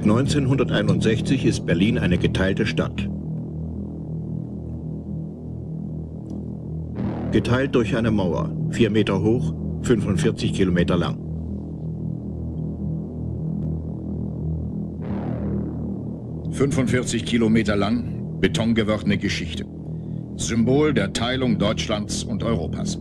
Seit 1961 ist Berlin eine geteilte Stadt. Geteilt durch eine Mauer, vier Meter hoch, 45 Kilometer lang. »45 Kilometer lang, betongewordene Geschichte. Symbol der Teilung Deutschlands und Europas.«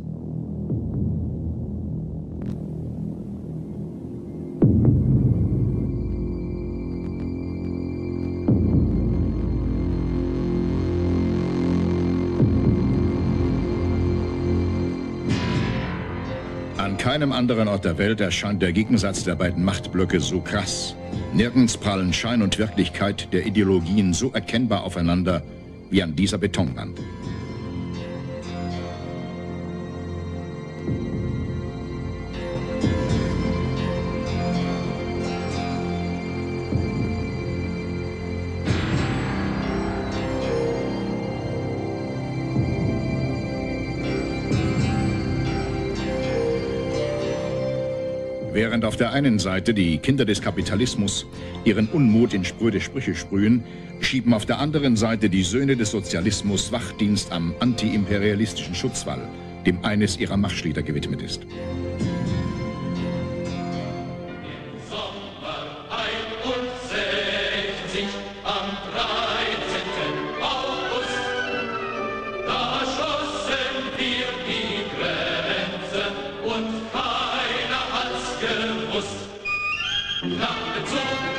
Keinem anderen Ort der Welt erscheint der Gegensatz der beiden Machtblöcke so krass. Nirgends prallen Schein und Wirklichkeit der Ideologien so erkennbar aufeinander wie an dieser Betonwand. Während auf der einen Seite die Kinder des Kapitalismus ihren Unmut in spröde Sprüche sprühen, schieben auf der anderen Seite die Söhne des Sozialismus Wachdienst am antiimperialistischen Schutzwall, dem eines ihrer Marschlieder gewidmet ist. 让们走。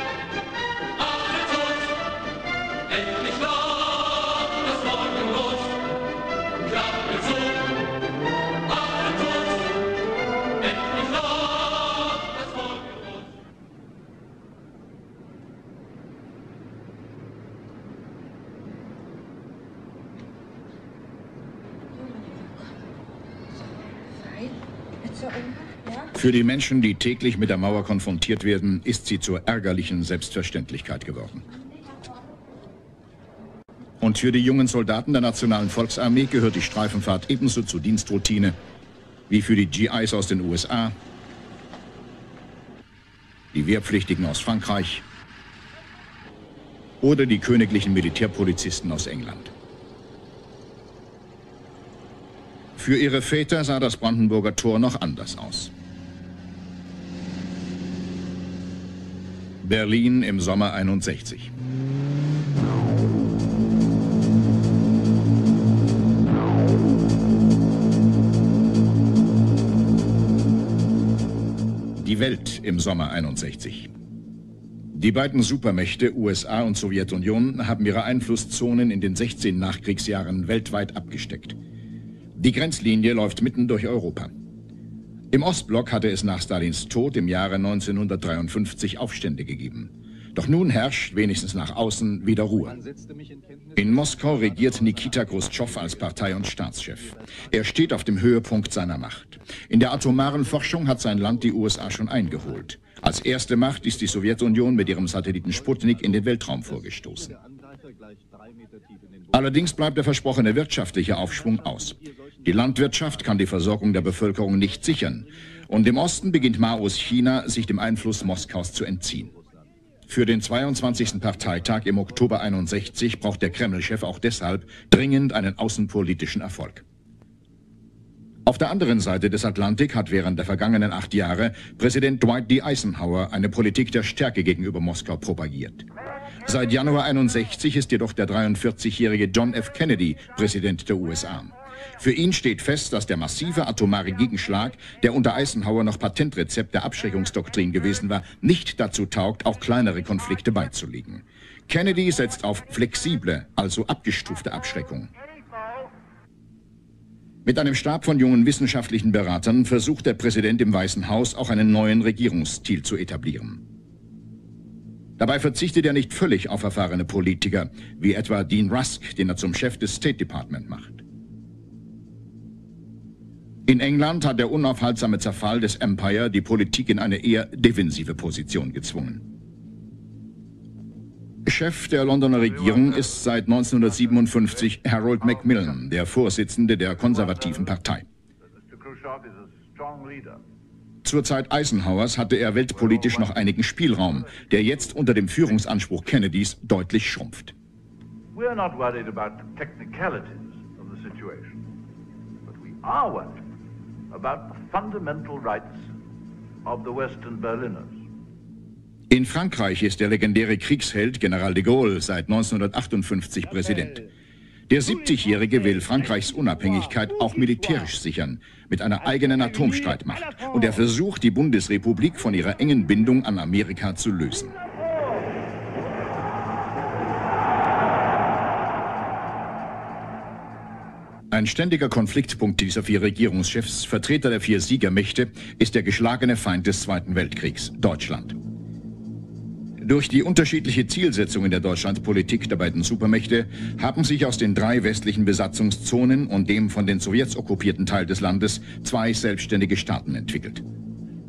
Für die Menschen, die täglich mit der Mauer konfrontiert werden, ist sie zur ärgerlichen Selbstverständlichkeit geworden. Und für die jungen Soldaten der Nationalen Volksarmee gehört die Streifenfahrt ebenso zur Dienstroutine wie für die GIs aus den USA, die Wehrpflichtigen aus Frankreich oder die königlichen Militärpolizisten aus England. Für ihre Väter sah das Brandenburger Tor noch anders aus. Berlin im Sommer 61. Die Welt im Sommer 61. Die beiden Supermächte USA und Sowjetunion haben ihre Einflusszonen in den 16 Nachkriegsjahren weltweit abgesteckt. Die Grenzlinie läuft mitten durch Europa. Im Ostblock hatte es nach Stalins Tod im Jahre 1953 Aufstände gegeben. Doch nun herrscht, wenigstens nach außen, wieder Ruhe. In Moskau regiert Nikita Khrushchev als Partei- und Staatschef. Er steht auf dem Höhepunkt seiner Macht. In der atomaren Forschung hat sein Land die USA schon eingeholt. Als erste Macht ist die Sowjetunion mit ihrem Satelliten Sputnik in den Weltraum vorgestoßen. Allerdings bleibt der versprochene wirtschaftliche Aufschwung aus. Die Landwirtschaft kann die Versorgung der Bevölkerung nicht sichern. Und im Osten beginnt Maos China, sich dem Einfluss Moskaus zu entziehen. Für den 22. Parteitag im Oktober 61 braucht der Kreml-Chef auch deshalb dringend einen außenpolitischen Erfolg. Auf der anderen Seite des Atlantik hat während der vergangenen acht Jahre Präsident Dwight D. Eisenhower eine Politik der Stärke gegenüber Moskau propagiert. Seit Januar 61 ist jedoch der 43-jährige John F. Kennedy Präsident der USA. Für ihn steht fest, dass der massive atomare Gegenschlag, der unter Eisenhower noch Patentrezept der Abschreckungsdoktrin gewesen war, nicht dazu taugt, auch kleinere Konflikte beizulegen. Kennedy setzt auf flexible, also abgestufte Abschreckung. Mit einem Stab von jungen wissenschaftlichen Beratern versucht der Präsident im Weißen Haus auch einen neuen Regierungsstil zu etablieren. Dabei verzichtet er nicht völlig auf erfahrene Politiker, wie etwa Dean Rusk, den er zum Chef des State Department macht. In England hat der unaufhaltsame Zerfall des Empire die Politik in eine eher defensive Position gezwungen. Chef der Londoner Regierung ist seit 1957 Harold Macmillan, der Vorsitzende der konservativen Partei. Zur Zeit Eisenhowers hatte er weltpolitisch noch einigen Spielraum, der jetzt unter dem Führungsanspruch Kennedys deutlich schrumpft. We are not worried about the technicalities of the situation, but we are worried about the fundamental rights of the Western Berliners. In Frankreich ist der legendäre Kriegsheld General de Gaulle seit 1958 Präsident. Der 70-Jährige will Frankreichs Unabhängigkeit auch militärisch sichern, mit einer eigenen Atomstreitmacht. Und er versucht, die Bundesrepublik von ihrer engen Bindung an Amerika zu lösen. Ein ständiger Konfliktpunkt dieser vier Regierungschefs, Vertreter der vier Siegermächte, ist der geschlagene Feind des Zweiten Weltkriegs, Deutschland. Durch die unterschiedliche Zielsetzung in der Deutschlandpolitik der beiden Supermächte haben sich aus den drei westlichen Besatzungszonen und dem von den Sowjets okkupierten Teil des Landes zwei selbstständige Staaten entwickelt.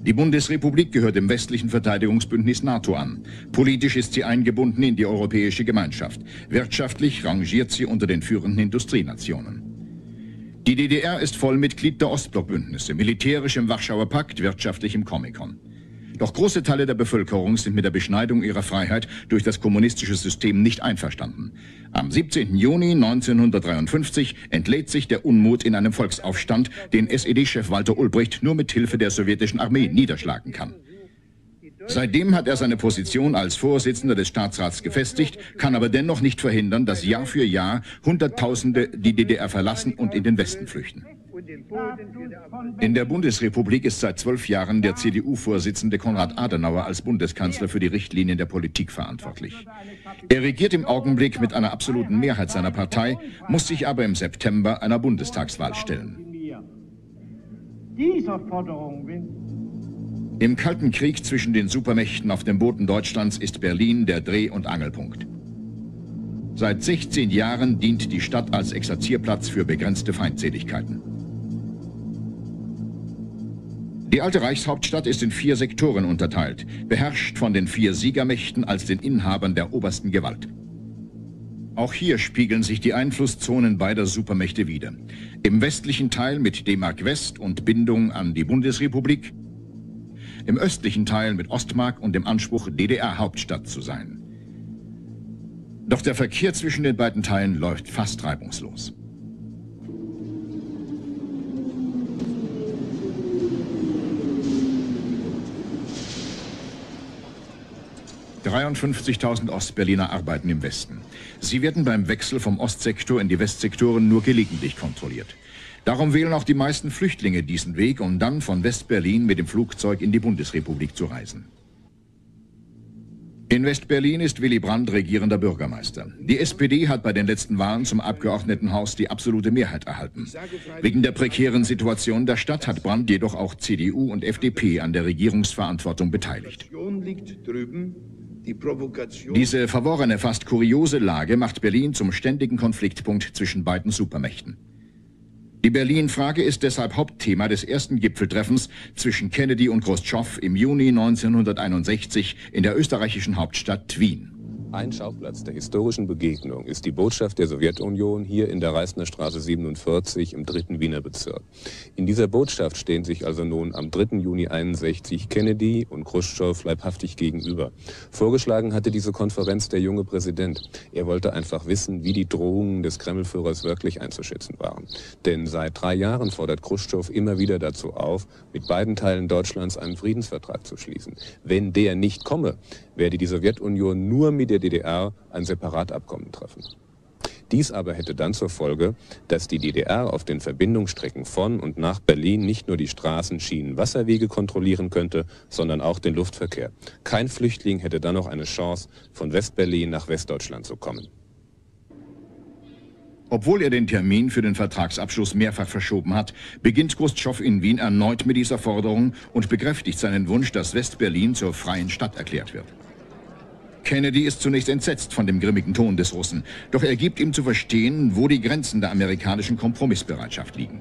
Die Bundesrepublik gehört dem westlichen Verteidigungsbündnis NATO an. Politisch ist sie eingebunden in die europäische Gemeinschaft. Wirtschaftlich rangiert sie unter den führenden Industrienationen. Die DDR ist Vollmitglied der Ostblockbündnisse, militärisch im Warschauer Pakt, wirtschaftlich im Comecon. Doch große Teile der Bevölkerung sind mit der Beschneidung ihrer Freiheit durch das kommunistische System nicht einverstanden. Am 17. Juni 1953 entlädt sich der Unmut in einem Volksaufstand, den SED-Chef Walter Ulbricht nur mit Hilfe der sowjetischen Armee niederschlagen kann. Seitdem hat er seine Position als Vorsitzender des Staatsrats gefestigt, kann aber dennoch nicht verhindern, dass Jahr für Jahr Hunderttausende die DDR verlassen und in den Westen flüchten. In der Bundesrepublik ist seit zwölf Jahren der CDU-Vorsitzende Konrad Adenauer als Bundeskanzler für die Richtlinien der Politik verantwortlich. Er regiert im Augenblick mit einer absoluten Mehrheit seiner Partei, muss sich aber im September einer Bundestagswahl stellen. Im Kalten Krieg zwischen den Supermächten auf dem Boden Deutschlands ist Berlin der Dreh- und Angelpunkt. Seit 16 Jahren dient die Stadt als Exerzierplatz für begrenzte Feindseligkeiten. Die alte Reichshauptstadt ist in vier Sektoren unterteilt, beherrscht von den vier Siegermächten als den Inhabern der obersten Gewalt. Auch hier spiegeln sich die Einflusszonen beider Supermächte wider. Im westlichen Teil mit D-Mark West und Bindung an die Bundesrepublik, im östlichen Teil mit Ostmark und dem Anspruch, DDR-Hauptstadt zu sein. Doch der Verkehr zwischen den beiden Teilen läuft fast reibungslos. 53.000 Ostberliner arbeiten im Westen. Sie werden beim Wechsel vom Ostsektor in die Westsektoren nur gelegentlich kontrolliert. Darum wählen auch die meisten Flüchtlinge diesen Weg, um dann von Westberlin mit dem Flugzeug in die Bundesrepublik zu reisen. In Westberlin ist Willy Brandt regierender Bürgermeister. Die SPD hat bei den letzten Wahlen zum Abgeordnetenhaus die absolute Mehrheit erhalten. Wegen der prekären Situation der Stadt hat Brandt jedoch auch CDU und FDP an der Regierungsverantwortung beteiligt. Die Diese verworrene, fast kuriose Lage macht Berlin zum ständigen Konfliktpunkt zwischen beiden Supermächten. Die Berlin-Frage ist deshalb Hauptthema des ersten Gipfeltreffens zwischen Kennedy und Khrushchev im Juni 1961 in der österreichischen Hauptstadt Wien. Ein Schauplatz der historischen Begegnung ist die Botschaft der Sowjetunion hier in der Reisner Straße 47 im dritten Wiener Bezirk. In dieser Botschaft stehen sich also nun am 3. Juni 61 Kennedy und Khrushchev leibhaftig gegenüber. Vorgeschlagen hatte diese Konferenz der junge Präsident. Er wollte einfach wissen, wie die Drohungen des Kremlführers wirklich einzuschätzen waren. Denn seit drei Jahren fordert Khrushchev immer wieder dazu auf, mit beiden Teilen Deutschlands einen Friedensvertrag zu schließen. Wenn der nicht komme, werde die Sowjetunion nur mit der DDR ein Separatabkommen treffen. Dies aber hätte dann zur Folge, dass die DDR auf den Verbindungsstrecken von und nach Berlin nicht nur die Straßen, Schienen, Wasserwege kontrollieren könnte, sondern auch den Luftverkehr. Kein Flüchtling hätte dann noch eine Chance, von Westberlin nach Westdeutschland zu kommen. Obwohl er den Termin für den Vertragsabschluss mehrfach verschoben hat, beginnt Khrushchev in Wien erneut mit dieser Forderung und bekräftigt seinen Wunsch, dass Westberlin zur freien Stadt erklärt wird. Kennedy ist zunächst entsetzt von dem grimmigen Ton des Russen, doch er gibt ihm zu verstehen, wo die Grenzen der amerikanischen Kompromissbereitschaft liegen.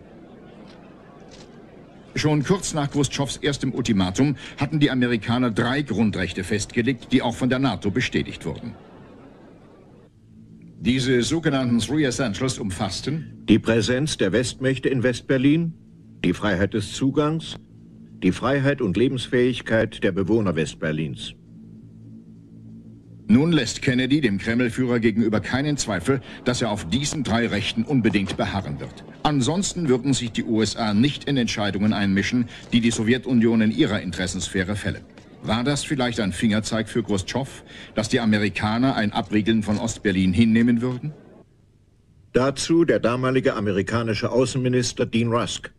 Schon kurz nach Khrushchevs erstem Ultimatum hatten die Amerikaner drei Grundrechte festgelegt, die auch von der NATO bestätigt wurden. Diese sogenannten Three Essentials umfassten die Präsenz der Westmächte in Westberlin, die Freiheit des Zugangs, die Freiheit und Lebensfähigkeit der Bewohner Westberlins. Nun lässt Kennedy dem Kremlführer gegenüber keinen Zweifel, dass er auf diesen drei Rechten unbedingt beharren wird. Ansonsten würden sich die USA nicht in Entscheidungen einmischen, die die Sowjetunion in ihrer Interessensphäre fällen. War das vielleicht ein Fingerzeig für Khrushchev, dass die Amerikaner ein Abriegeln von Ostberlin hinnehmen würden? Dazu der damalige amerikanische Außenminister Dean Rusk.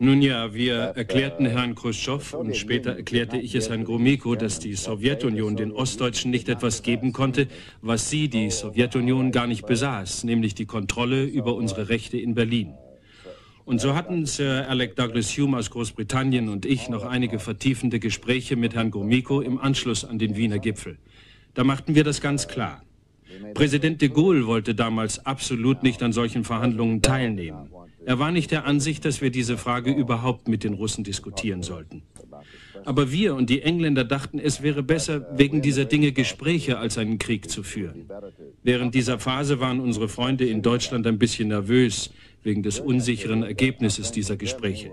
Nun ja, wir erklärten Herrn Khrushchev und später erklärte ich es Herrn Gromyko, dass die Sowjetunion den Ostdeutschen nicht etwas geben konnte, was sie, die Sowjetunion, gar nicht besaß, nämlich die Kontrolle über unsere Rechte in Berlin. Und so hatten Sir Alec Douglas Hume aus Großbritannien und ich noch einige vertiefende Gespräche mit Herrn Gromyko im Anschluss an den Wiener Gipfel. Da machten wir das ganz klar. Präsident de Gaulle wollte damals absolut nicht an solchen Verhandlungen teilnehmen. Er war nicht der Ansicht, dass wir diese Frage überhaupt mit den Russen diskutieren sollten. Aber wir und die Engländer dachten, es wäre besser, wegen dieser Dinge Gespräche als einen Krieg zu führen. Während dieser Phase waren unsere Freunde in Deutschland ein bisschen nervös wegen des unsicheren Ergebnisses dieser Gespräche.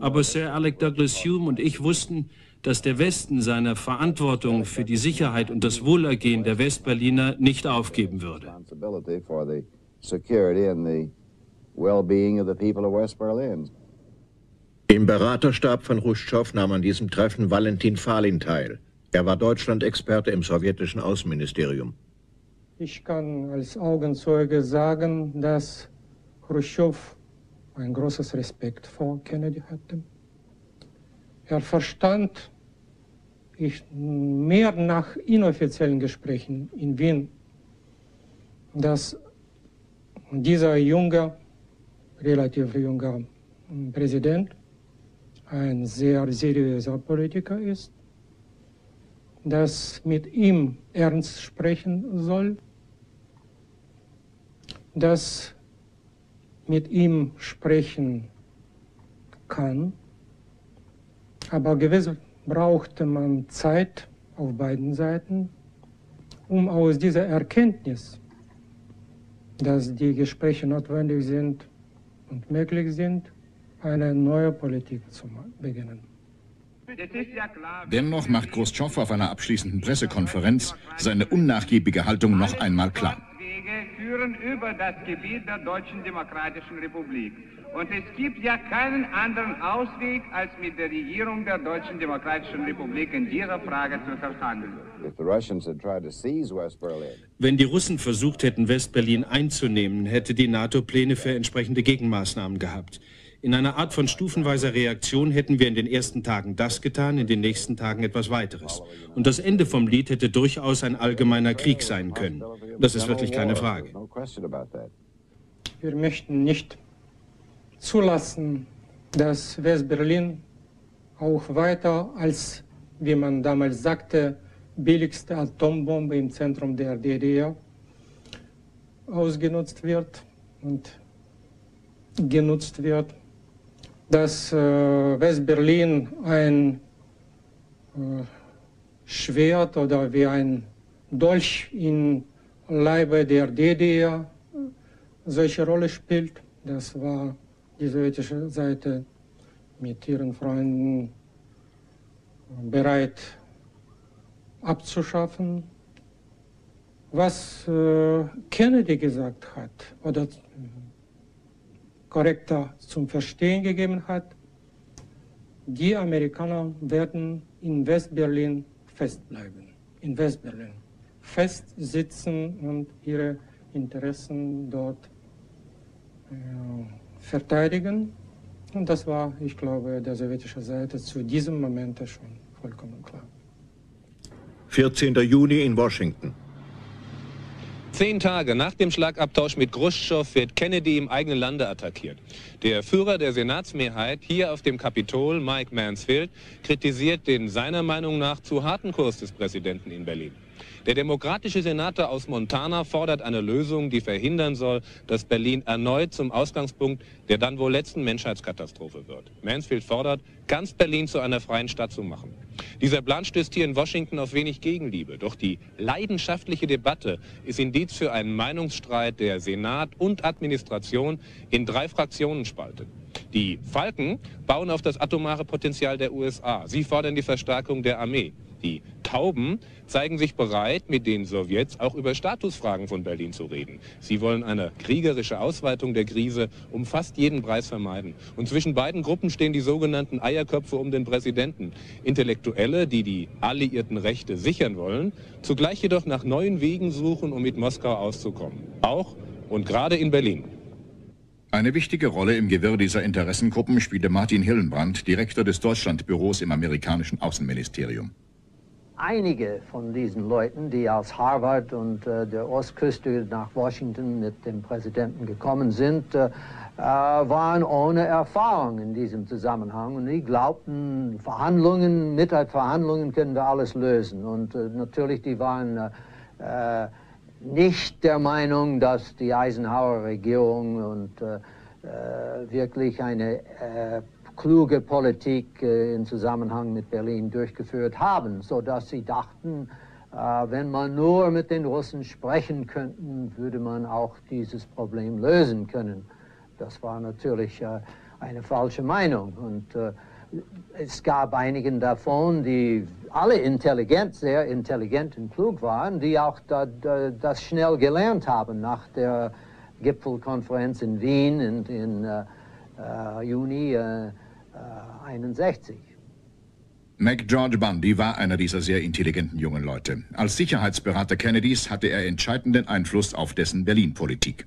Aber Sir Alec Douglas Hume und ich wussten, dass der Westen seine Verantwortung für die Sicherheit und das Wohlergehen der Westberliner nicht aufgeben würde. Im Beraterstab von Khrushchev nahm an diesem Treffen Valentin Falin teil. Er war Deutschland-Experte im sowjetischen Außenministerium. Ich kann als Augenzeuge sagen, dass Khrushchev ein großes Respekt vor Kennedy hatte. Er verstand ich mehr nach inoffiziellen Gesprächen in Wien, dass dieser junge, relativ junge Präsident ein sehr seriöser Politiker ist, dass mit ihm ernst sprechen soll, dass mit ihm sprechen kann aber gewiss brauchte man Zeit auf beiden Seiten, um aus dieser Erkenntnis, dass die Gespräche notwendig sind und möglich sind, eine neue Politik zu beginnen. Dennoch macht Khrushchev auf einer abschließenden Pressekonferenz seine unnachgiebige Haltung noch einmal klar. Wege führen über das Gebiet der Deutschen Demokratischen Republik. Und es gibt ja keinen anderen Ausweg, als mit der Regierung der Deutschen Demokratischen Republik in dieser Frage zu verhandeln. Wenn die Russen versucht hätten, Westberlin einzunehmen, hätte die NATO Pläne für entsprechende Gegenmaßnahmen gehabt. In einer Art von stufenweiser Reaktion hätten wir in den ersten Tagen das getan, in den nächsten Tagen etwas weiteres. Und das Ende vom Lied hätte durchaus ein allgemeiner Krieg sein können. Das ist wirklich keine Frage. Wir möchten nicht zulassen, dass Westberlin auch weiter als, wie man damals sagte, billigste Atombombe im Zentrum der DDR ausgenutzt wird und genutzt wird dass äh, Westberlin ein äh, Schwert oder wie ein Dolch in Leibe der DDR solche Rolle spielt. Das war die sowjetische Seite mit ihren Freunden bereit abzuschaffen. Was äh, Kennedy gesagt hat, oder korrekter zum Verstehen gegeben hat, die Amerikaner werden in Westberlin festbleiben, in Westberlin festsitzen und ihre Interessen dort äh, verteidigen. Und das war, ich glaube, der sowjetischen Seite zu diesem Moment schon vollkommen klar. 14. Juni in Washington. Zehn Tage nach dem Schlagabtausch mit Khrushchev wird Kennedy im eigenen Lande attackiert. Der Führer der Senatsmehrheit hier auf dem Kapitol, Mike Mansfield, kritisiert den seiner Meinung nach zu harten Kurs des Präsidenten in Berlin. Der demokratische Senator aus Montana fordert eine Lösung, die verhindern soll, dass Berlin erneut zum Ausgangspunkt der dann wohl letzten Menschheitskatastrophe wird. Mansfield fordert, ganz Berlin zu einer freien Stadt zu machen. Dieser Plan stößt hier in Washington auf wenig Gegenliebe. Doch die leidenschaftliche Debatte ist Indiz für einen Meinungsstreit, der Senat und Administration in drei Fraktionen spaltet. Die Falken bauen auf das atomare Potenzial der USA. Sie fordern die Verstärkung der Armee. Die Tauben zeigen sich bereit, mit den Sowjets auch über Statusfragen von Berlin zu reden. Sie wollen eine kriegerische Ausweitung der Krise um fast jeden Preis vermeiden. Und zwischen beiden Gruppen stehen die sogenannten Eierköpfe um den Präsidenten. Intellektuelle, die die alliierten Rechte sichern wollen, zugleich jedoch nach neuen Wegen suchen, um mit Moskau auszukommen. Auch und gerade in Berlin. Eine wichtige Rolle im Gewirr dieser Interessengruppen spielte Martin Hillenbrand, Direktor des Deutschlandbüros im amerikanischen Außenministerium einige von diesen Leuten, die aus Harvard und äh, der Ostküste nach Washington mit dem Präsidenten gekommen sind, äh, äh, waren ohne Erfahrung in diesem Zusammenhang und die glaubten, Verhandlungen, mit Verhandlungen können wir alles lösen. Und äh, natürlich, die waren äh, äh, nicht der Meinung, dass die Eisenhower-Regierung und wirklich eine kluge Politik äh, im Zusammenhang mit Berlin durchgeführt haben, sodass sie dachten, äh, wenn man nur mit den Russen sprechen könnte, würde man auch dieses Problem lösen können. Das war natürlich äh, eine falsche Meinung. Und äh, es gab einigen davon, die alle intelligent, sehr intelligent und klug waren, die auch da, da, das schnell gelernt haben nach der Gipfelkonferenz in Wien in, in äh, äh, Juni 61. McGeorge Bundy war einer dieser sehr intelligenten jungen Leute. Als Sicherheitsberater Kennedys hatte er entscheidenden Einfluss auf dessen Berlin-Politik.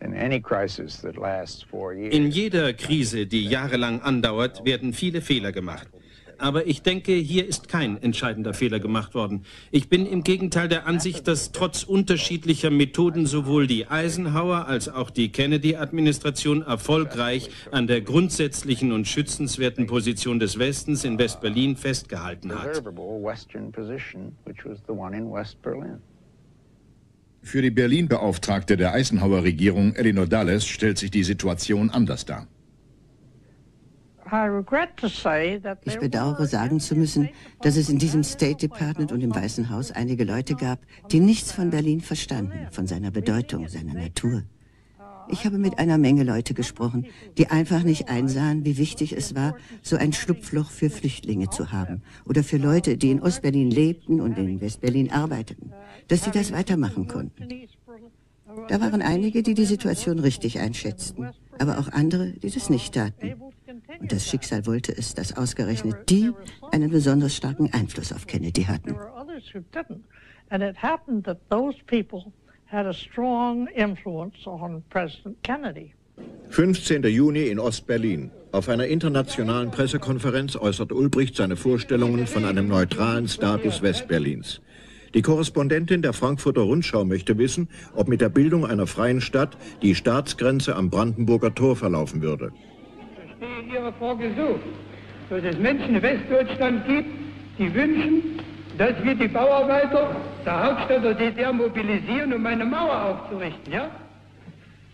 In jeder Krise, die jahrelang andauert, werden viele Fehler gemacht. Aber ich denke, hier ist kein entscheidender Fehler gemacht worden. Ich bin im Gegenteil der Ansicht, dass trotz unterschiedlicher Methoden sowohl die Eisenhower als auch die Kennedy-Administration erfolgreich an der grundsätzlichen und schützenswerten Position des Westens in West-Berlin festgehalten hat. Für die Berlin-Beauftragte der Eisenhower-Regierung, Elinor Dulles, stellt sich die Situation anders dar. Ich bedauere sagen zu müssen, dass es in diesem State Department und im Weißen Haus einige Leute gab, die nichts von Berlin verstanden, von seiner Bedeutung, seiner Natur. Ich habe mit einer Menge Leute gesprochen, die einfach nicht einsahen, wie wichtig es war, so ein Schlupfloch für Flüchtlinge zu haben oder für Leute, die in Ostberlin lebten und in Westberlin arbeiteten, dass sie das weitermachen konnten. Da waren einige, die die Situation richtig einschätzten, aber auch andere, die das nicht taten. Und das Schicksal wollte es, dass ausgerechnet die einen besonders starken Einfluss auf Kennedy hatten. And it happened that those people had a strong influence on President Kennedy. 15. Juni in Ostberlin. Auf einer internationalen Pressekonferenz äußert Ulbricht seine Vorstellungen von einem neutralen Status Westberlins. Die Korrespondentin der Frankfurter Rundschau möchte wissen, ob mit der Bildung einer freien Stadt die Staatsgrenze am Brandenburger Tor verlaufen würde. Stehe Frage so, dass es Menschen in Westdeutschland gibt, die wünschen, dass wir die Bauarbeiter der Hauptstadt der DDR mobilisieren, um eine Mauer aufzurichten. Ja?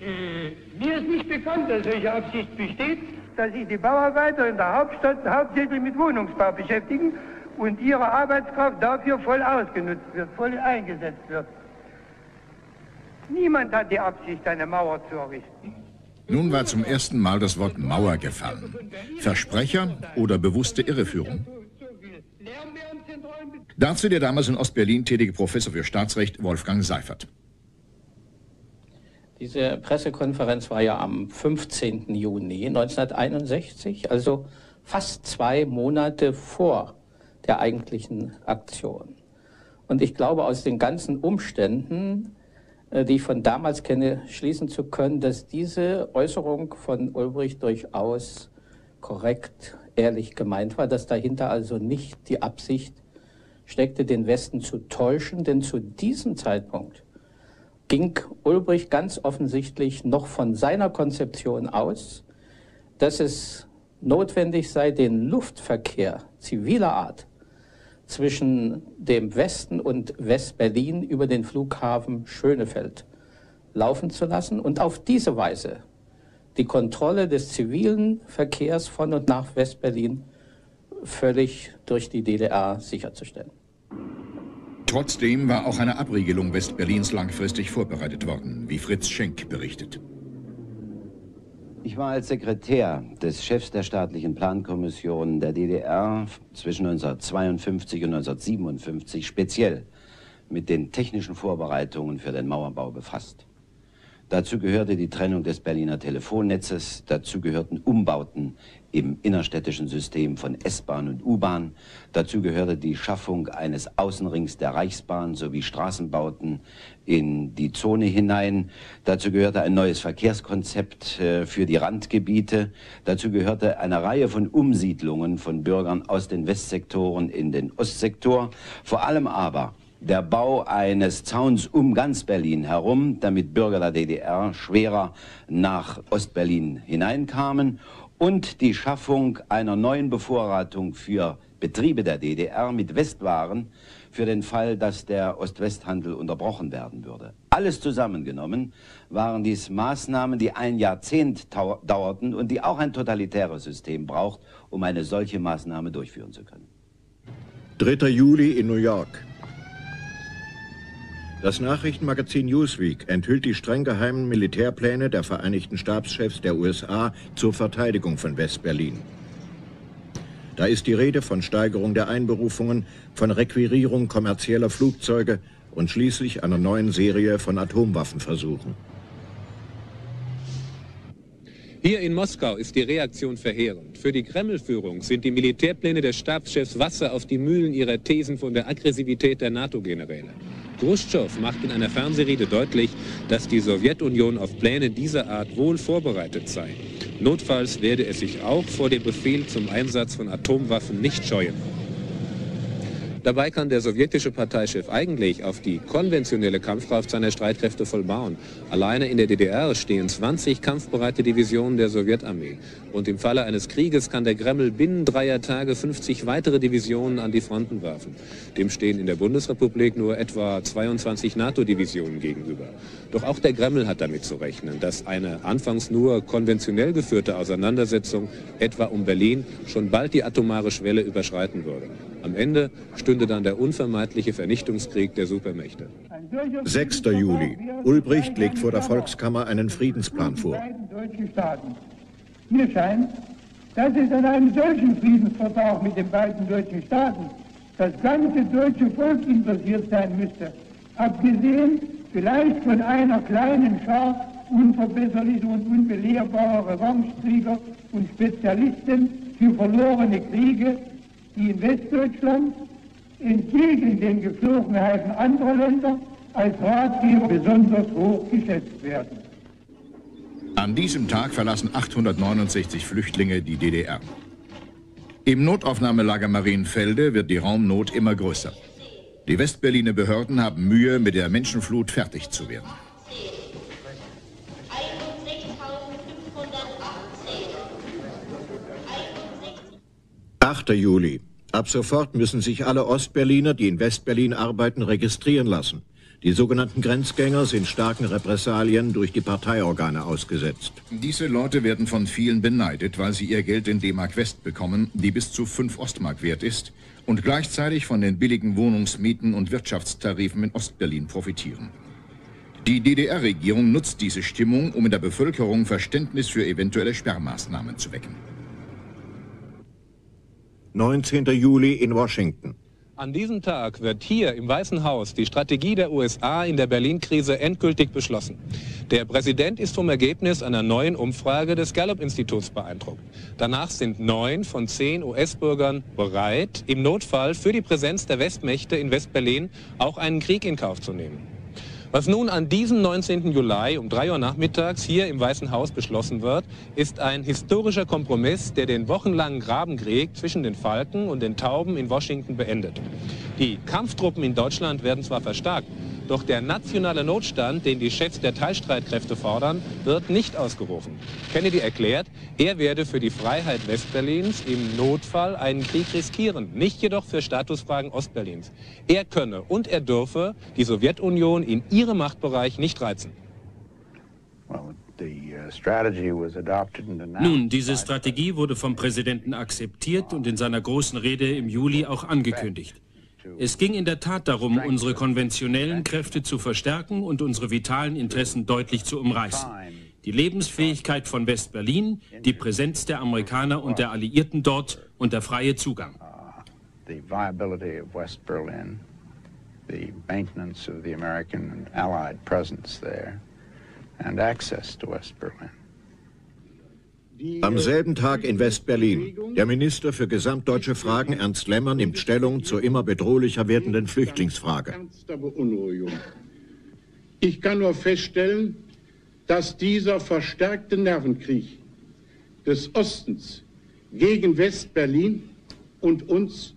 Äh, mir ist nicht bekannt, dass solche Absicht besteht, dass sich die Bauarbeiter in der Hauptstadt hauptsächlich mit Wohnungsbau beschäftigen und ihre Arbeitskraft dafür voll ausgenutzt wird, voll eingesetzt wird. Niemand hat die Absicht, eine Mauer zu errichten. Nun war zum ersten Mal das Wort Mauer gefallen. Versprecher oder bewusste Irreführung? Dazu der damals in Ostberlin tätige Professor für Staatsrecht Wolfgang Seifert. Diese Pressekonferenz war ja am 15. Juni 1961, also fast zwei Monate vor der eigentlichen Aktion. Und ich glaube, aus den ganzen Umständen, die ich von damals kenne, schließen zu können, dass diese Äußerung von Ulbricht durchaus korrekt, ehrlich gemeint war, dass dahinter also nicht die Absicht steckte, den Westen zu täuschen, denn zu diesem Zeitpunkt ging Ulbricht ganz offensichtlich noch von seiner Konzeption aus, dass es notwendig sei, den Luftverkehr ziviler Art zwischen dem Westen und West-Berlin über den Flughafen Schönefeld laufen zu lassen und auf diese Weise die Kontrolle des zivilen Verkehrs von und nach West-Berlin völlig durch die DDR sicherzustellen. Trotzdem war auch eine Abriegelung Westberlins langfristig vorbereitet worden, wie Fritz Schenk berichtet. Ich war als Sekretär des Chefs der staatlichen Plankommission der DDR zwischen 1952 und 1957 speziell mit den technischen Vorbereitungen für den Mauerbau befasst. Dazu gehörte die Trennung des Berliner Telefonnetzes, dazu gehörten Umbauten im innerstädtischen System von S-Bahn und U-Bahn, dazu gehörte die Schaffung eines Außenrings der Reichsbahn sowie Straßenbauten in die Zone hinein, dazu gehörte ein neues Verkehrskonzept äh, für die Randgebiete, dazu gehörte eine Reihe von Umsiedlungen von Bürgern aus den Westsektoren in den Ostsektor, vor allem aber der Bau eines Zauns um ganz Berlin herum, damit Bürger der DDR schwerer nach Ostberlin hineinkamen und die Schaffung einer neuen Bevorratung für Betriebe der DDR mit Westwaren für den Fall, dass der Ost-West-Handel unterbrochen werden würde. Alles zusammengenommen waren dies Maßnahmen, die ein Jahrzehnt dauerten und die auch ein totalitäres System braucht, um eine solche Maßnahme durchführen zu können. 3. Juli in New York. Das Nachrichtenmagazin Newsweek enthüllt die streng geheimen Militärpläne der Vereinigten Stabschefs der USA zur Verteidigung von West-Berlin. Da ist die Rede von Steigerung der Einberufungen, von Requirierung kommerzieller Flugzeuge und schließlich einer neuen Serie von Atomwaffenversuchen. Hier in Moskau ist die Reaktion verheerend. Für die Kreml-Führung sind die Militärpläne der Stabschefs Wasser auf die Mühlen ihrer Thesen von der Aggressivität der NATO-Generäle. Khrushchev macht in einer Fernsehrede deutlich, dass die Sowjetunion auf Pläne dieser Art wohl vorbereitet sei. Notfalls werde es sich auch vor dem Befehl zum Einsatz von Atomwaffen nicht scheuen. Dabei kann der sowjetische Parteichef eigentlich auf die konventionelle Kampfkraft seiner Streitkräfte voll bauen. Alleine in der DDR stehen 20 kampfbereite Divisionen der Sowjetarmee. Und im Falle eines Krieges kann der Kreml binnen dreier Tage 50 weitere Divisionen an die Fronten werfen. Dem stehen in der Bundesrepublik nur etwa 22 NATO-Divisionen gegenüber. Doch auch der Kreml hat damit zu rechnen, dass eine anfangs nur konventionell geführte Auseinandersetzung etwa um Berlin schon bald die atomare Schwelle überschreiten würde. Am Ende stünde dann der unvermeidliche Vernichtungskrieg der Supermächte. 6. Juli. Ulbricht legt vor der Volkskammer einen Friedensplan vor. Mir scheint, dass es an einem solchen Friedensvertrag mit den beiden deutschen Staaten das ganze deutsche Volk interessiert sein müsste, abgesehen vielleicht von einer kleinen Schar unverbesserlicher und unbelehrbarer Revanchekrieger und Spezialisten für verlorene Kriege, die in Westdeutschland entgegen den Geflogenheiten anderer Länder als Ratgeber besonders hoch geschätzt werden. An diesem Tag verlassen 869 Flüchtlinge die DDR. Im Notaufnahmelager Marienfelde wird die Raumnot immer größer. Die Westberliner Behörden haben Mühe, mit der Menschenflut fertig zu werden. 8. Juli. Ab sofort müssen sich alle Ostberliner, die in Westberlin arbeiten, registrieren lassen. Die sogenannten Grenzgänger sind starken Repressalien durch die Parteiorgane ausgesetzt. Diese Leute werden von vielen beneidet, weil sie ihr Geld in D-Mark West bekommen, die bis zu 5 Ostmark wert ist, und gleichzeitig von den billigen Wohnungsmieten und Wirtschaftstarifen in Ostberlin profitieren. Die DDR-Regierung nutzt diese Stimmung, um in der Bevölkerung Verständnis für eventuelle Sperrmaßnahmen zu wecken. 19. Juli in Washington. An diesem Tag wird hier im Weißen Haus die Strategie der USA in der Berlin-Krise endgültig beschlossen. Der Präsident ist vom Ergebnis einer neuen Umfrage des Gallup-Instituts beeindruckt. Danach sind neun von zehn US-Bürgern bereit, im Notfall für die Präsenz der Westmächte in West-Berlin auch einen Krieg in Kauf zu nehmen. Was nun an diesem 19. Juli um 3 Uhr nachmittags hier im Weißen Haus beschlossen wird, ist ein historischer Kompromiss, der den wochenlangen Grabenkrieg zwischen den Falken und den Tauben in Washington beendet. Die Kampftruppen in Deutschland werden zwar verstärkt, Doch der nationale Notstand, den die Chefs der Teilstreitkräfte fordern, wird nicht ausgerufen. Kennedy erklärt, er werde für die Freiheit Westberlins im Notfall einen Krieg riskieren, nicht jedoch für Statusfragen Ostberlins. Er könne und er dürfe die Sowjetunion in ihrem Machtbereich nicht reizen. Uh, Nun, diese Strategie wurde vom Präsidenten akzeptiert und in seiner großen Rede im Juli auch angekündigt. Es ging in der Tat darum, unsere konventionellen Kräfte zu verstärken und unsere vitalen Interessen deutlich zu umreißen. Die Lebensfähigkeit von West-Berlin, die Präsenz der Amerikaner und der Alliierten dort und der freie Zugang. The viability of West Berlin, the maintenance of the American and Allied presence there, and access to West Berlin. Am selben Tag in West-Berlin. Der Minister für gesamtdeutsche Fragen, Ernst Lemmer, nimmt Stellung zur immer bedrohlicher werdenden Flüchtlingsfrage. Ich kann nur feststellen, dass dieser verstärkte Nervenkrieg des Ostens gegen West-Berlin und uns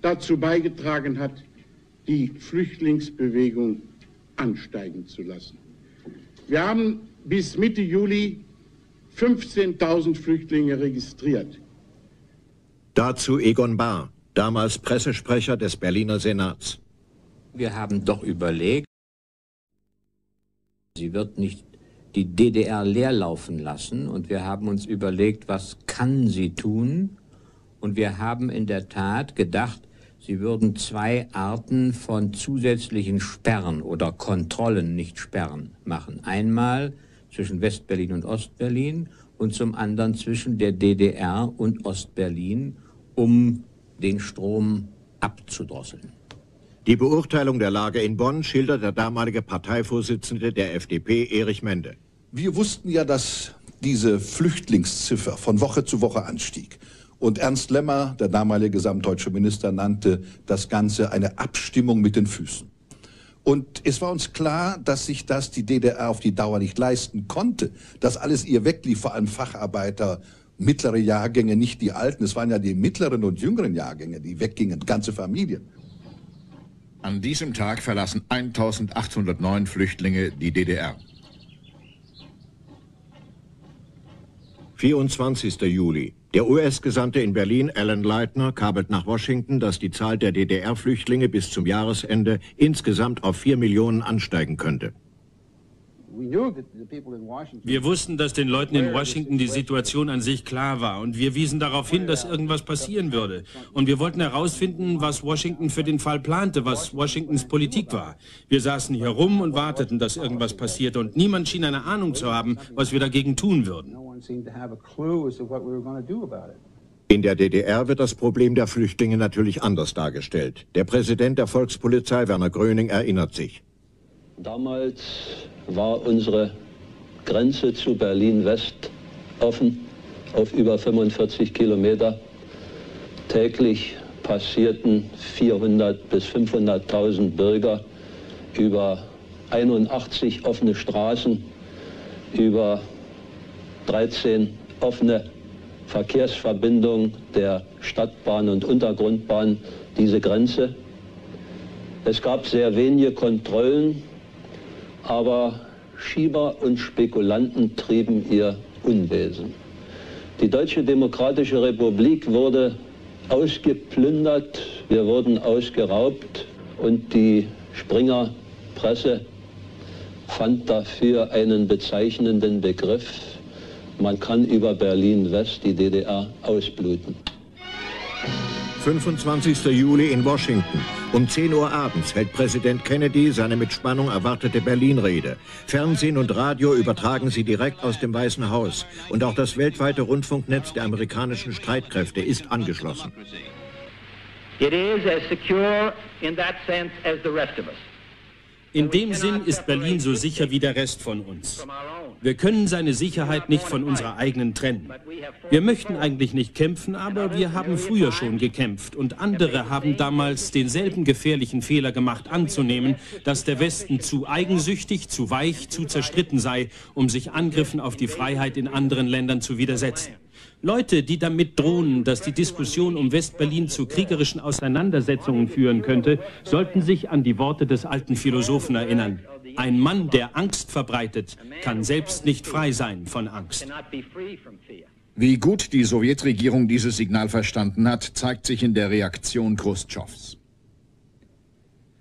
dazu beigetragen hat, die Flüchtlingsbewegung ansteigen zu lassen. Wir haben bis Mitte Juli 15.000 Flüchtlinge registriert. Dazu Egon Bahr, damals Pressesprecher des Berliner Senats. Wir haben doch überlegt, sie wird nicht die DDR leerlaufen lassen und wir haben uns überlegt, was kann sie tun und wir haben in der Tat gedacht, sie würden zwei Arten von zusätzlichen Sperren oder Kontrollen, nicht Sperren, machen. Einmal zwischen Westberlin und Ostberlin und zum anderen zwischen der DDR und Ostberlin, um den Strom abzudrosseln. Die Beurteilung der Lage in Bonn schildert der damalige Parteivorsitzende der FDP, Erich Mende. Wir wussten ja, dass diese Flüchtlingsziffer von Woche zu Woche anstieg. Und Ernst Lemmer, der damalige gesamtdeutsche Minister, nannte das Ganze eine Abstimmung mit den Füßen. Und es war uns klar, dass sich das die DDR auf die Dauer nicht leisten konnte, dass alles ihr weglief, vor allem Facharbeiter, mittlere Jahrgänge, nicht die alten. Es waren ja die mittleren und jüngeren Jahrgänge, die weggingen, ganze Familien. An diesem Tag verlassen 1809 Flüchtlinge die DDR. 24. Juli. Der US-Gesandte in Berlin, Alan Leitner, kabelt nach Washington, dass die Zahl der DDR-Flüchtlinge bis zum Jahresende insgesamt auf vier Millionen ansteigen könnte. Wir wussten, dass den Leuten in Washington die Situation an sich klar war und wir wiesen darauf hin, dass irgendwas passieren würde. Und wir wollten herausfinden, was Washington für den Fall plante, was Washingtons Politik war. Wir saßen hier rum und warteten, dass irgendwas passierte und niemand schien eine Ahnung zu haben, was wir dagegen tun würden. In der DDR wird das Problem der Flüchtlinge natürlich anders dargestellt. Der Präsident der Volkspolizei, Werner Gröning, erinnert sich. Damals war unsere Grenze zu Berlin-West offen auf über 45 Kilometer. Täglich passierten 400.000 bis 500.000 Bürger über 81 offene Straßen, über 13 offene Verkehrsverbindungen der Stadtbahn und Untergrundbahn diese Grenze. Es gab sehr wenige Kontrollen, aber Schieber und Spekulanten trieben ihr Unwesen. Die Deutsche Demokratische Republik wurde ausgeplündert, wir wurden ausgeraubt und die Springer Presse fand dafür einen bezeichnenden Begriff, man kann über Berlin-West die DDR ausbluten. 25. Juli in Washington. Um 10 Uhr abends hält Präsident Kennedy seine mit Spannung erwartete Berlin-Rede. Fernsehen und Radio übertragen sie direkt aus dem Weißen Haus. Und auch das weltweite Rundfunknetz der amerikanischen Streitkräfte ist angeschlossen. It is as secure in that sense as the rest of us. In dem Sinn ist Berlin so sicher wie der Rest von uns. Wir können seine Sicherheit nicht von unserer eigenen trennen. Wir möchten eigentlich nicht kämpfen, aber wir haben früher schon gekämpft und andere haben damals denselben gefährlichen Fehler gemacht anzunehmen, dass der Westen zu eigensüchtig, zu weich, zu zerstritten sei, um sich Angriffen auf die Freiheit in anderen Ländern zu widersetzen. Leute, die damit drohen, dass die Diskussion um Westberlin zu kriegerischen Auseinandersetzungen führen könnte, sollten sich an die Worte des alten Philosophen erinnern. Ein Mann, der Angst verbreitet, kann selbst nicht frei sein von Angst. Wie gut die Sowjetregierung dieses Signal verstanden hat, zeigt sich in der Reaktion Khrushchevs.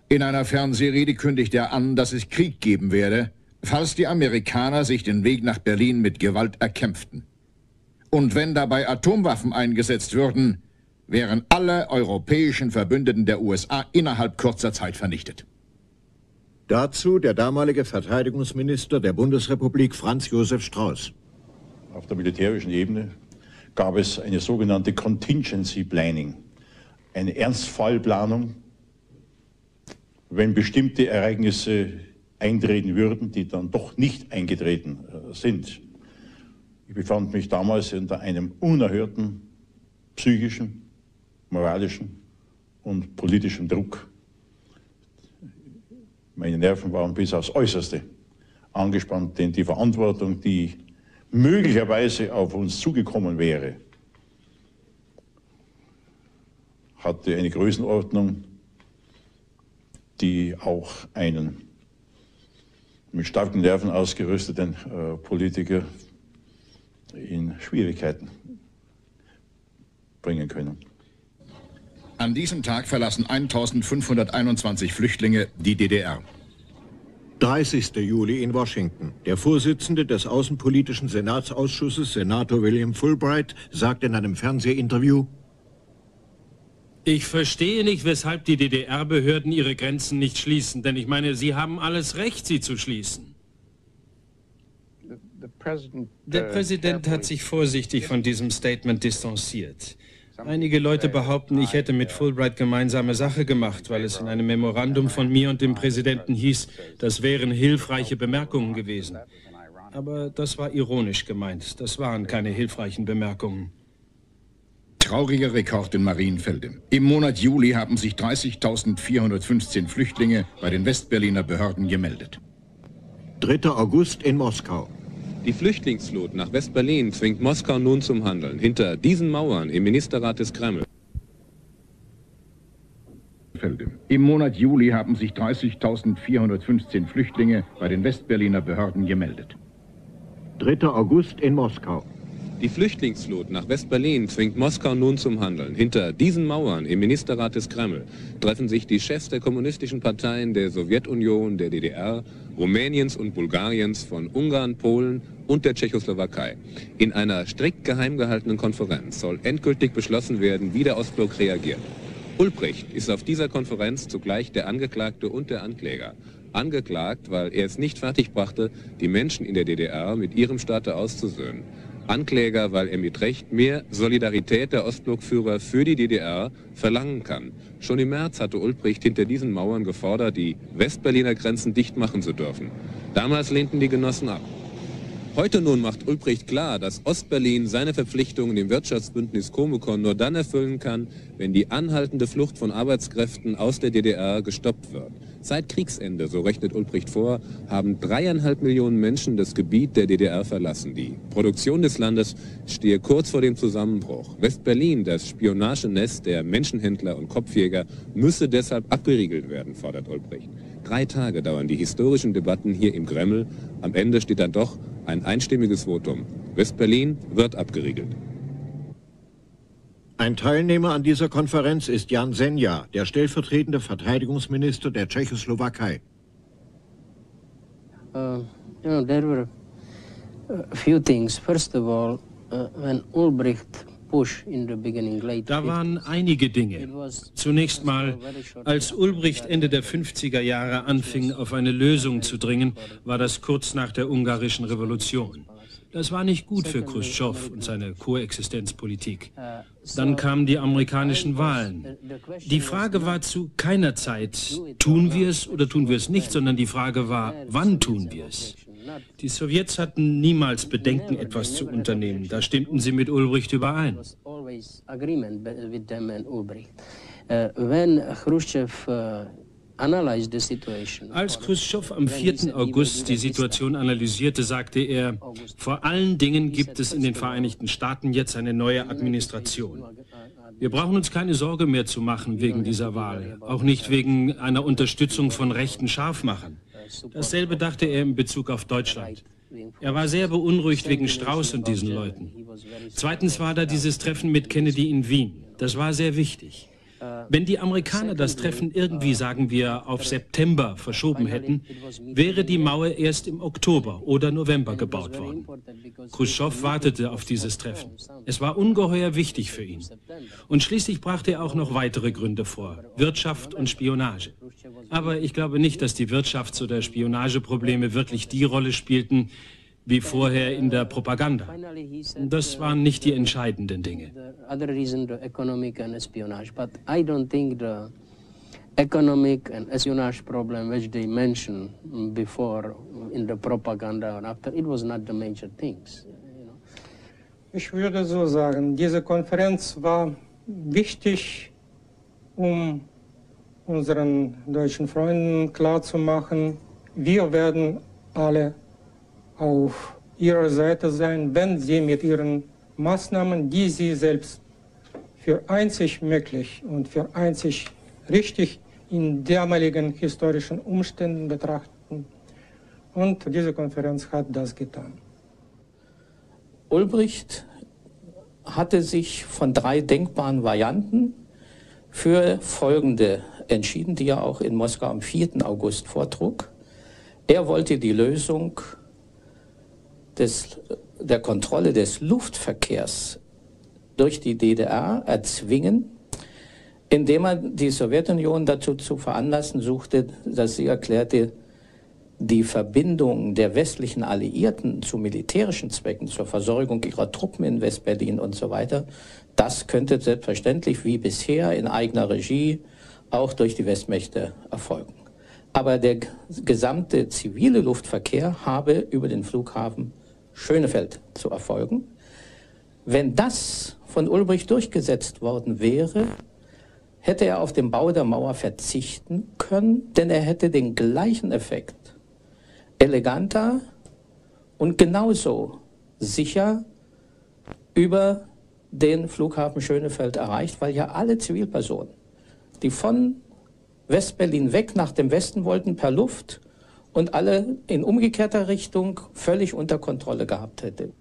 In einer Fernsehrede kündigt er an, dass es Krieg geben werde, falls die Amerikaner sich den Weg nach Berlin mit Gewalt erkämpften. Und wenn dabei Atomwaffen eingesetzt würden, wären alle europäischen Verbündeten der USA innerhalb kurzer Zeit vernichtet. Dazu der damalige Verteidigungsminister der Bundesrepublik Franz Josef Strauß. Auf der militärischen Ebene gab es eine sogenannte Contingency Planning, eine Ernstfallplanung, wenn bestimmte Ereignisse eintreten würden, die dann doch nicht eingetreten äh, sind. Ich befand mich damals unter einem unerhörten psychischen, moralischen und politischen Druck. Meine Nerven waren bis aufs Äußerste angespannt, denn die Verantwortung, die möglicherweise auf uns zugekommen wäre, hatte eine Größenordnung, die auch einen mit starken Nerven ausgerüsteten äh, Politiker in Schwierigkeiten bringen können. An diesem Tag verlassen 1521 Flüchtlinge die DDR. 30. Juli in Washington. Der Vorsitzende des Außenpolitischen Senatsausschusses, Senator William Fulbright, sagt in einem Fernsehinterview, ich verstehe nicht, weshalb die DDR-Behörden ihre Grenzen nicht schließen, denn ich meine, sie haben alles Recht, sie zu schließen. Der uh, Präsident hat sich vorsichtig von diesem Statement distanziert. Einige Leute behaupten, ich hätte mit Fulbright gemeinsame Sache gemacht, weil es in einem Memorandum von mir und dem Präsidenten hieß, das wären hilfreiche Bemerkungen gewesen. Aber das war ironisch gemeint. Das waren keine hilfreichen Bemerkungen. Trauriger Rekord in Marienfelde. Im Monat Juli haben sich 30.415 Flüchtlinge bei den Westberliner Behörden gemeldet. 3. August in Moskau. Die Flüchtlingsflut nach West-Berlin zwingt Moskau nun zum Handeln. Hinter diesen Mauern im Ministerrat des Kreml. Im Monat Juli haben sich 30.415 Flüchtlinge bei den Westberliner Behörden gemeldet. 3. August in Moskau. Die Flüchtlingsflut nach West-Berlin zwingt Moskau nun zum Handeln. Hinter diesen Mauern im Ministerrat des Kreml treffen sich die Chefs der kommunistischen Parteien der Sowjetunion, der DDR, Rumäniens und Bulgariens, von Ungarn, Polen und der Tschechoslowakei. In einer strikt geheim gehaltenen Konferenz soll endgültig beschlossen werden, wie der Ostblock reagiert. Ulbricht ist auf dieser Konferenz zugleich der Angeklagte und der Ankläger. Angeklagt, weil er es nicht fertigbrachte, die Menschen in der DDR mit ihrem Staate auszusöhnen. Ankläger, weil er mit Recht mehr Solidarität der Ostblockführer für die DDR verlangen kann. Schon im März hatte Ulbricht hinter diesen Mauern gefordert, die Westberliner Grenzen dicht machen zu dürfen. Damals lehnten die Genossen ab. Heute nun macht Ulbricht klar, dass Ostberlin seine Verpflichtungen im Wirtschaftsbündnis Comecon nur dann erfüllen kann, wenn die anhaltende Flucht von Arbeitskräften aus der DDR gestoppt wird. Seit Kriegsende, so rechnet Ulbricht vor, haben dreieinhalb Millionen Menschen das Gebiet der DDR verlassen. Die Produktion des Landes stehe kurz vor dem Zusammenbruch. West-Berlin, das Spionagenest der Menschenhändler und Kopfjäger, müsse deshalb abgeriegelt werden, fordert Ulbricht. Drei Tage dauern die historischen Debatten hier im Kreml. Am Ende steht dann doch ein einstimmiges Votum. West-Berlin wird abgeriegelt. Ein Teilnehmer an dieser Konferenz ist Jan Senja, der stellvertretende Verteidigungsminister der Tschechoslowakei. Uh, you know, there were a few things. First of all, uh, when Ulbricht da waren einige Dinge. Zunächst mal, als Ulbricht Ende der 50er Jahre anfing, auf eine Lösung zu dringen, war das kurz nach der ungarischen Revolution. Das war nicht gut für Khrushchev und seine Koexistenzpolitik. Dann kamen die amerikanischen Wahlen. Die Frage war zu keiner Zeit, tun wir es oder tun wir es nicht, sondern die Frage war, wann tun wir es? Die Sowjets hatten niemals Bedenken, etwas zu unternehmen. Da stimmten sie mit Ulbricht überein. Uh, when Khrushchev uh, Als Khrushchev am 4. August die Situation analysierte, sagte er, vor allen Dingen gibt es in den Vereinigten Staaten jetzt eine neue Administration. Wir brauchen uns keine Sorge mehr zu machen wegen dieser Wahl, auch nicht wegen einer Unterstützung von rechten Scharfmachern. Dasselbe dachte er in Bezug auf Deutschland. Er war sehr beunruhigt wegen Strauß und diesen Leuten. Zweitens war da dieses Treffen mit Kennedy in Wien. Das war sehr wichtig. Wenn die Amerikaner das Treffen irgendwie, sagen wir, auf September verschoben hätten, wäre die Mauer erst im Oktober oder November gebaut worden. Khrushchev wartete auf dieses Treffen. Es war ungeheuer wichtig für ihn. Und schließlich brachte er auch noch weitere Gründe vor, Wirtschaft und Spionage. Aber ich glaube nicht, dass die Wirtschafts- oder Spionageprobleme wirklich die Rolle spielten, wie vorher in der Propaganda. Das waren nicht die entscheidenden Dinge. economic and espionage problem which they mentioned before in the propaganda and after, it was not the major things. Ich würde so sagen, diese Konferenz war wichtig, um unseren deutschen Freunden klarzumachen, wir werden alle auf ihrer Seite sein, wenn sie mit ihren Maßnahmen, die sie selbst für einzig möglich und für einzig richtig in damaligen historischen Umständen betrachten. Und diese Konferenz hat das getan. Ulbricht hatte sich von drei denkbaren Varianten für folgende entschieden, die er auch in Moskau am 4. August vortrug. Er wollte die Lösung des, der Kontrolle des Luftverkehrs durch die DDR erzwingen, indem er die Sowjetunion dazu zu veranlassen suchte, dass sie erklärte, die Verbindung der westlichen Alliierten zu militärischen Zwecken, zur Versorgung ihrer Truppen in Westberlin und so weiter, das könnte selbstverständlich wie bisher in eigener Regie auch durch die Westmächte erfolgen. Aber der gesamte zivile Luftverkehr habe über den Flughafen Schönefeld zu erfolgen. Wenn das von Ulbricht durchgesetzt worden wäre, hätte er auf den Bau der Mauer verzichten können, denn er hätte den gleichen Effekt eleganter und genauso sicher über den Flughafen Schönefeld erreicht, weil ja alle Zivilpersonen, die von Westberlin weg nach dem Westen wollten per Luft, und alle in umgekehrter Richtung völlig unter Kontrolle gehabt hätte.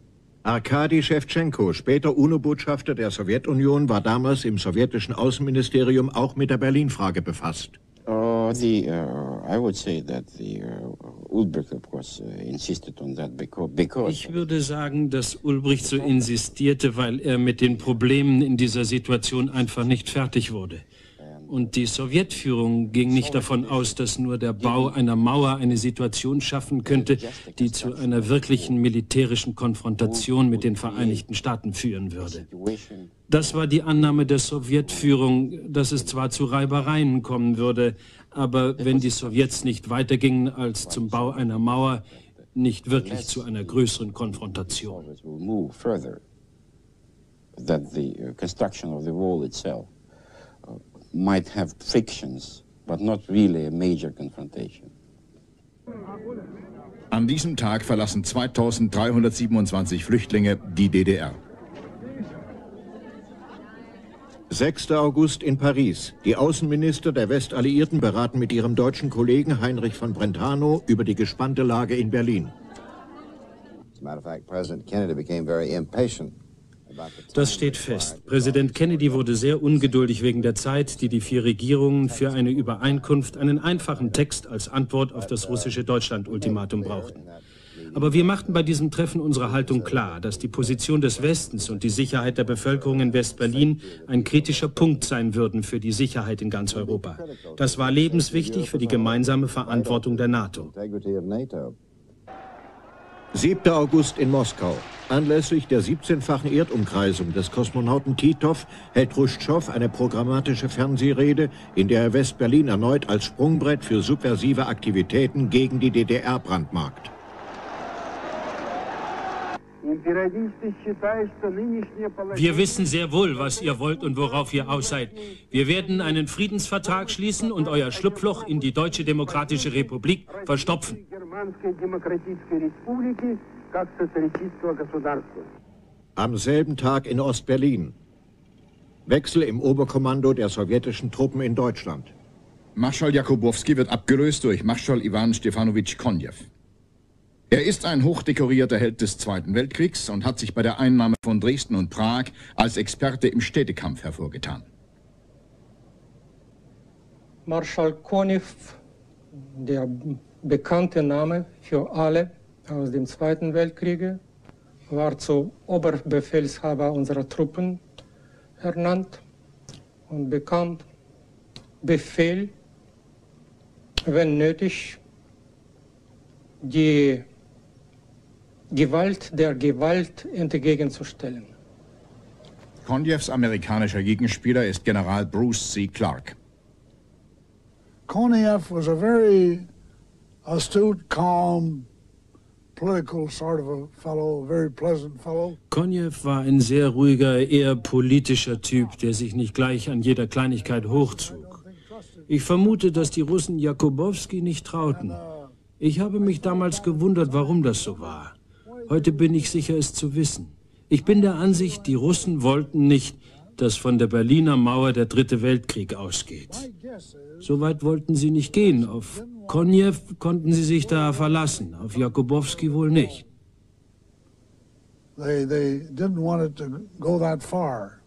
Arkadi Schewtschenko, später UNO-Botschafter der Sowjetunion, war damals im sowjetischen Außenministerium auch mit der Berlin-Frage befasst. Uh, the, uh, I would say that the uh, Ulbricht, of course, uh, insisted on that because, because Ich würde sagen, dass Ulbricht so insistierte, weil er mit den Problemen in dieser Situation einfach nicht fertig wurde. Und die Sowjetführung ging nicht davon aus, dass nur der Bau einer Mauer eine Situation schaffen könnte, die zu einer wirklichen militärischen Konfrontation mit den Vereinigten Staaten führen würde. Das war die Annahme der Sowjetführung, dass es zwar zu Reibereien kommen würde, aber wenn die Sowjets nicht weitergingen als zum Bau einer Mauer, nicht wirklich zu einer größeren Konfrontation. That the construction of the wall itself might have frictions, but not really a major confrontation. An diesem Tag verlassen 2327 Flüchtlinge die DDR. 6. August in Paris. Die Außenminister der Westalliierten beraten mit ihrem deutschen Kollegen Heinrich von Brentano über die gespannte Lage in Berlin. As a matter of fact, President Kennedy became very impatient das steht fest. Präsident Kennedy wurde sehr ungeduldig wegen der Zeit, die die vier Regierungen für eine Übereinkunft einen einfachen Text als Antwort auf das russische Deutschland-Ultimatum brauchten. Aber wir machten bei diesem Treffen unsere Haltung klar, dass die Position des Westens und die Sicherheit der Bevölkerung in West-Berlin ein kritischer Punkt sein würden für die Sicherheit in ganz Europa. Das war lebenswichtig für die gemeinsame Verantwortung der NATO. 7. August in Moskau. Anlässlich der 17-fachen Erdumkreisung des Kosmonauten Titov hält Khrushchev eine programmatische Fernsehrede, in der er West-Berlin erneut als Sprungbrett für subversive Aktivitäten gegen die DDR brandmarkt. Wir wissen sehr wohl, was ihr wollt und worauf ihr aus seid. Wir werden einen Friedensvertrag schließen und euer Schlupfloch in die Deutsche Demokratische Republik verstopfen. Am selben Tag in Ostberlin. Wechsel im Oberkommando der sowjetischen Truppen in Deutschland. Marschall Jakubowski wird abgelöst durch Marschall Iwan Stefanowitsch Konjew. Er ist ein hochdekorierter Held des Zweiten Weltkriegs und hat sich bei der Einnahme von Dresden und Prag als Experte im Städtekampf hervorgetan. Marschall Konew, der bekannte Name für alle aus dem Zweiten Weltkrieg, war zu Oberbefehlshaber unserer Truppen ernannt und bekam Befehl, wenn nötig, die Gewalt der Gewalt entgegenzustellen. Konjevs amerikanischer Gegenspieler ist General Bruce C. Clark. Konev was a very astute, calm, political sort of a fellow, a very pleasant fellow. Konjev war ein sehr ruhiger, eher politischer Typ, der sich nicht gleich an jeder Kleinigkeit hochzog. Ich vermute, dass die Russen Jakubowski nicht trauten. Ich habe mich damals gewundert, warum das so war. Heute bin ich sicher, es zu wissen. Ich bin der Ansicht, die Russen wollten nicht, dass von der Berliner Mauer der Dritte Weltkrieg ausgeht. So weit wollten sie nicht gehen. Auf Konjew konnten sie sich da verlassen, auf Jakubowski wohl nicht. They, they didn't want it to go that far.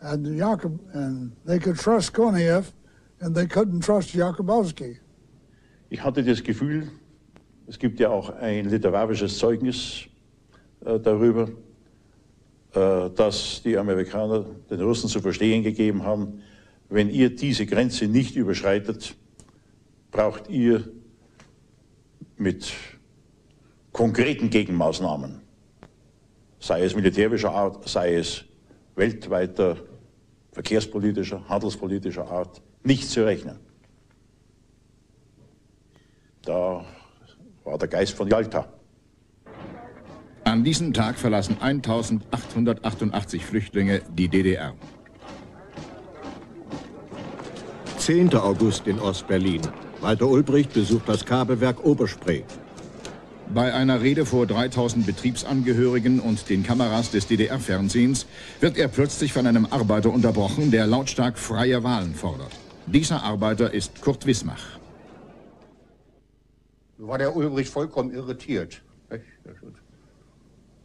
And, Jakub, and they could trust Koniev and they couldn't trust Jakubowski. Ich hatte das Gefühl, es gibt ja auch ein literarisches Zeugnis äh, darüber, äh, dass die Amerikaner den Russen zu verstehen gegeben haben, wenn ihr diese Grenze nicht überschreitet, braucht ihr mit konkreten Gegenmaßnahmen, sei es militärischer Art, sei es weltweiter verkehrspolitischer, handelspolitischer Art, nicht zu rechnen. Da war der Geist von Jalta. An diesem Tag verlassen 1888 Flüchtlinge die DDR. 10. August in Ostberlin. Walter Ulbricht besucht das Kabelwerk Oberspree. Bei einer Rede vor 3000 Betriebsangehörigen und den Kameras des DDR-Fernsehens wird er plötzlich von einem Arbeiter unterbrochen, der lautstark freie Wahlen fordert. Dieser Arbeiter ist Kurt Wismach war der Ulbricht vollkommen irritiert.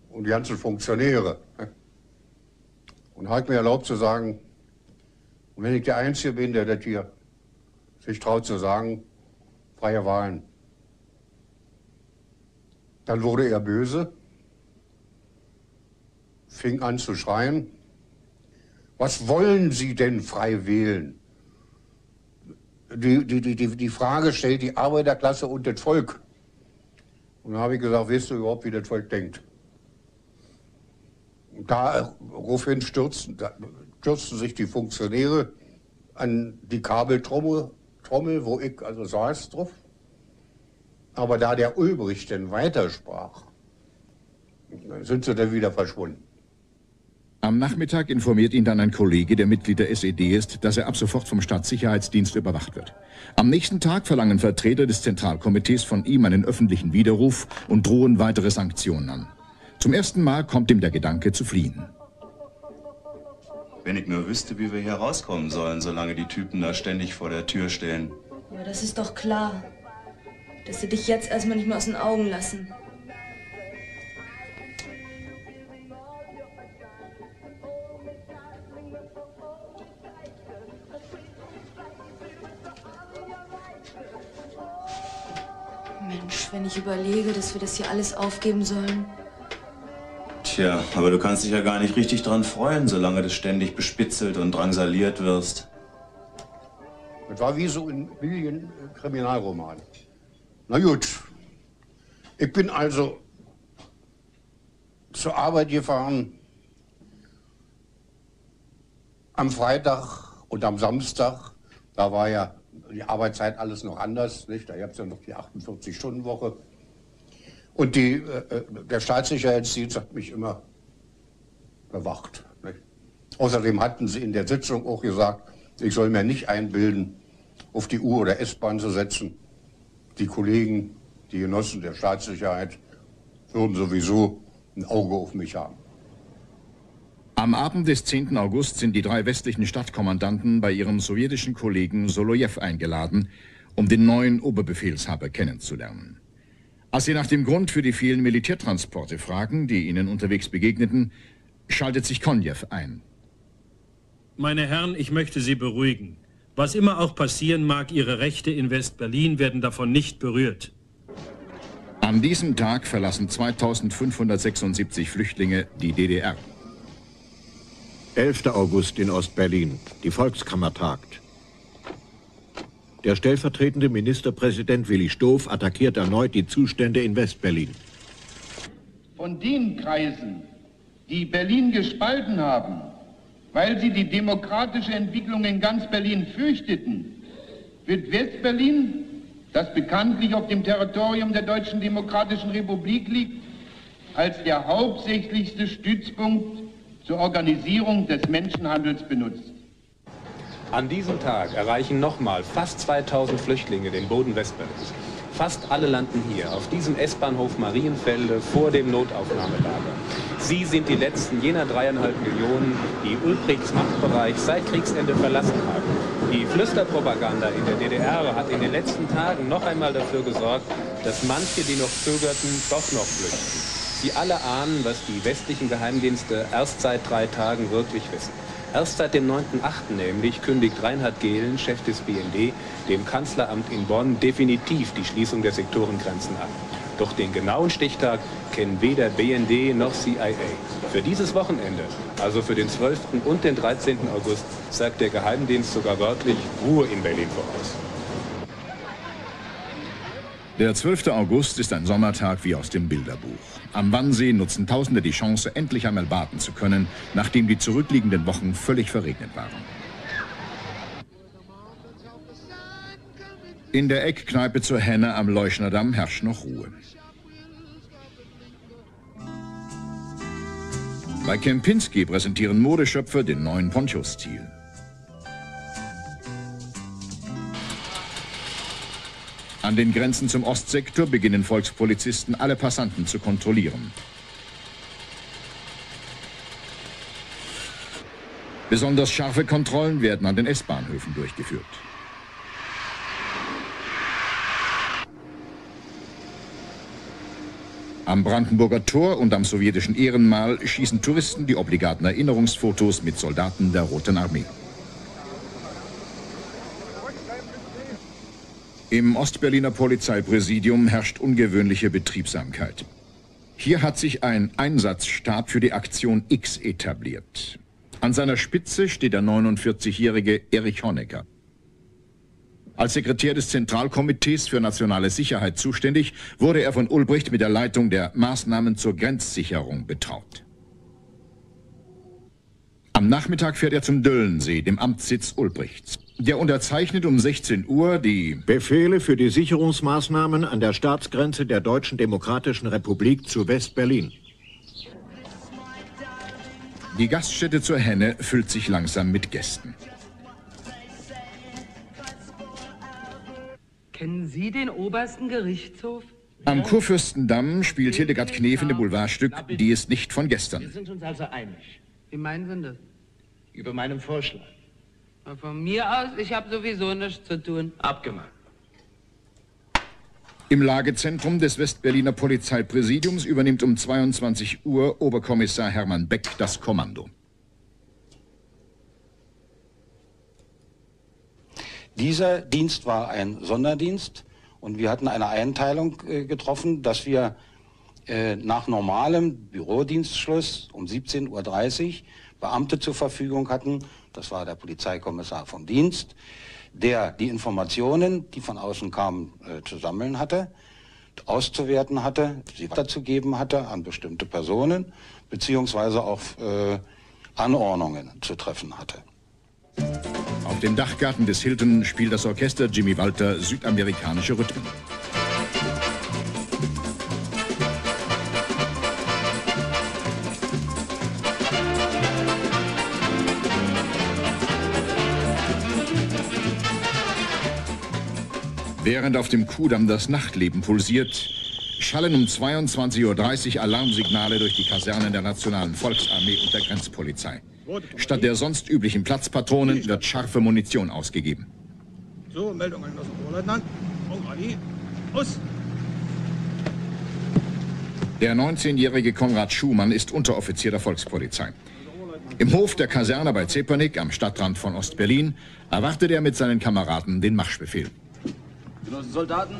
Und die ganzen Funktionäre. Und hat mir erlaubt zu sagen, und wenn ich der Einzige bin, der das hier sich traut zu sagen, freie Wahlen, dann wurde er böse, fing an zu schreien, was wollen Sie denn frei wählen? Die, die, die, die Frage stellt die Arbeiterklasse und das Volk. Und dann habe ich gesagt, weißt du überhaupt, wie das Volk denkt? Daraufhin stürzten, stürzten sich die Funktionäre an die Kabeltrommel, Trommel, wo ich also saß drauf. Aber da der Ulbricht denn weitersprach, sind sie dann wieder verschwunden. Am Nachmittag informiert ihn dann ein Kollege, der Mitglied der SED ist, dass er ab sofort vom Staatssicherheitsdienst überwacht wird. Am nächsten Tag verlangen Vertreter des Zentralkomitees von ihm einen öffentlichen Widerruf und drohen weitere Sanktionen an. Zum ersten Mal kommt ihm der Gedanke zu fliehen. Wenn ich nur wüsste, wie wir hier rauskommen sollen, solange die Typen da ständig vor der Tür stehen. Aber das ist doch klar, dass sie dich jetzt erstmal nicht mehr aus den Augen lassen. Mensch, wenn ich überlege, dass wir das hier alles aufgeben sollen. Tja, aber du kannst dich ja gar nicht richtig dran freuen, solange du ständig bespitzelt und drangsaliert wirst. Das war wie so ein billigen Kriminalroman. Na gut, ich bin also zur Arbeit gefahren. Am Freitag und am Samstag, da war ja die Arbeitszeit alles noch anders. Nicht? Da gab es ja noch die 48-Stunden-Woche. Und die, äh, der Staatssicherheitsdienst hat mich immer bewacht. Nicht? Außerdem hatten sie in der Sitzung auch gesagt, ich soll mir nicht einbilden, auf die U- oder S-Bahn zu setzen. Die Kollegen, die Genossen der Staatssicherheit würden sowieso ein Auge auf mich haben. Am Abend des 10. August sind die drei westlichen Stadtkommandanten bei ihrem sowjetischen Kollegen Solojew eingeladen, um den neuen Oberbefehlshaber kennenzulernen. Als sie nach dem Grund für die vielen Militärtransporte fragen, die ihnen unterwegs begegneten, schaltet sich Konjew ein. Meine Herren, ich möchte Sie beruhigen. Was immer auch passieren mag, Ihre Rechte in West-Berlin werden davon nicht berührt. An diesem Tag verlassen 2576 Flüchtlinge die DDR. 11. August in Ostberlin. Die Volkskammer tagt. Der stellvertretende Ministerpräsident Willi Stoff attackiert erneut die Zustände in Westberlin. Von den Kreisen, die Berlin gespalten haben, weil sie die demokratische Entwicklung in ganz Berlin fürchteten, wird Westberlin, das bekanntlich auf dem Territorium der Deutschen Demokratischen Republik liegt, als der hauptsächlichste Stützpunkt zur Organisierung des Menschenhandels benutzt. An diesem Tag erreichen nochmal fast 2000 Flüchtlinge den Boden Westberlins. Fast alle landen hier, auf diesem S-Bahnhof Marienfelde vor dem Notaufnahmelager. Sie sind die letzten jener dreieinhalb Millionen, die Ulbrichts Machtbereich seit Kriegsende verlassen haben. Die Flüsterpropaganda in der DDR hat in den letzten Tagen noch einmal dafür gesorgt, dass manche, die noch zögerten, doch noch flüchten. Sie alle ahnen, was die westlichen Geheimdienste erst seit drei Tagen wirklich wissen. Erst seit dem 9.8. nämlich kündigt Reinhard Gehlen, Chef des BND, dem Kanzleramt in Bonn definitiv die Schließung der Sektorengrenzen an. Doch den genauen Stichtag kennen weder BND noch CIA. Für dieses Wochenende, also für den 12. und den 13. August, sagt der Geheimdienst sogar wörtlich Ruhe in Berlin voraus. Der 12. August ist ein Sommertag wie aus dem Bilderbuch. Am Wannsee nutzen Tausende die Chance, endlich einmal baden zu können, nachdem die zurückliegenden Wochen völlig verregnet waren. In der Eckkneipe zur Henne am Leuschnerdamm herrscht noch Ruhe. Bei Kempinski präsentieren Modeschöpfer den neuen Poncho-Stil. An den Grenzen zum Ostsektor beginnen Volkspolizisten alle Passanten zu kontrollieren. Besonders scharfe Kontrollen werden an den S-Bahnhöfen durchgeführt. Am Brandenburger Tor und am sowjetischen Ehrenmal schießen Touristen die obligaten Erinnerungsfotos mit Soldaten der Roten Armee. Im Ostberliner Polizeipräsidium herrscht ungewöhnliche Betriebsamkeit. Hier hat sich ein Einsatzstab für die Aktion X etabliert. An seiner Spitze steht der 49-jährige Erich Honecker. Als Sekretär des Zentralkomitees für nationale Sicherheit zuständig, wurde er von Ulbricht mit der Leitung der Maßnahmen zur Grenzsicherung betraut. Am Nachmittag fährt er zum Döllensee, dem Amtssitz Ulbrichts. Der unterzeichnet um 16 Uhr die Befehle für die Sicherungsmaßnahmen an der Staatsgrenze der Deutschen Demokratischen Republik zu West-Berlin. Die Gaststätte zur Henne füllt sich langsam mit Gästen. Kennen Sie den obersten Gerichtshof? Am Kurfürstendamm spielt Hildegard Knef in dem Boulevardstück Die ist nicht von gestern. Wir sind uns also einig. Wie meinen Sie das? Über meinen Vorschlag. Von mir aus, ich habe sowieso nichts zu tun. Abgemacht. Im Lagezentrum des Westberliner Polizeipräsidiums übernimmt um 22 Uhr Oberkommissar Hermann Beck das Kommando. Dieser Dienst war ein Sonderdienst und wir hatten eine Einteilung äh, getroffen, dass wir äh, nach normalem Bürodienstschluss um 17.30 Uhr Beamte zur Verfügung hatten, das war der Polizeikommissar vom Dienst, der die Informationen, die von außen kamen, äh, zu sammeln hatte, auszuwerten hatte, sie weiterzugeben hatte an bestimmte Personen, beziehungsweise auch äh, Anordnungen zu treffen hatte. Auf dem Dachgarten des Hilton spielt das Orchester Jimmy Walter südamerikanische Rhythmen. Während auf dem Kudamm das Nachtleben pulsiert, schallen um 22.30 Uhr Alarmsignale durch die Kasernen der Nationalen Volksarmee und der Grenzpolizei. Statt der sonst üblichen Platzpatronen wird scharfe Munition ausgegeben. So, Meldung an den Oberleutnant. Aus! Der 19-jährige Konrad Schumann ist Unteroffizier der Volkspolizei. Im Hof der Kaserne bei Zepernick am Stadtrand von Ostberlin erwartet er mit seinen Kameraden den Marschbefehl. Genossen Soldaten,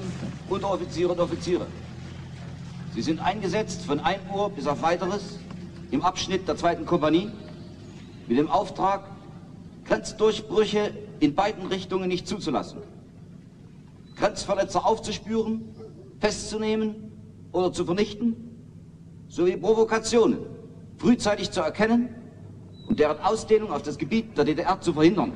Unteroffiziere und Offiziere. Sie sind eingesetzt von 1 Uhr bis auf weiteres im Abschnitt der zweiten Kompanie mit dem Auftrag, Grenzdurchbrüche in beiden Richtungen nicht zuzulassen. Grenzverletzer aufzuspüren, festzunehmen oder zu vernichten, sowie Provokationen frühzeitig zu erkennen und deren Ausdehnung auf das Gebiet der DDR zu verhindern.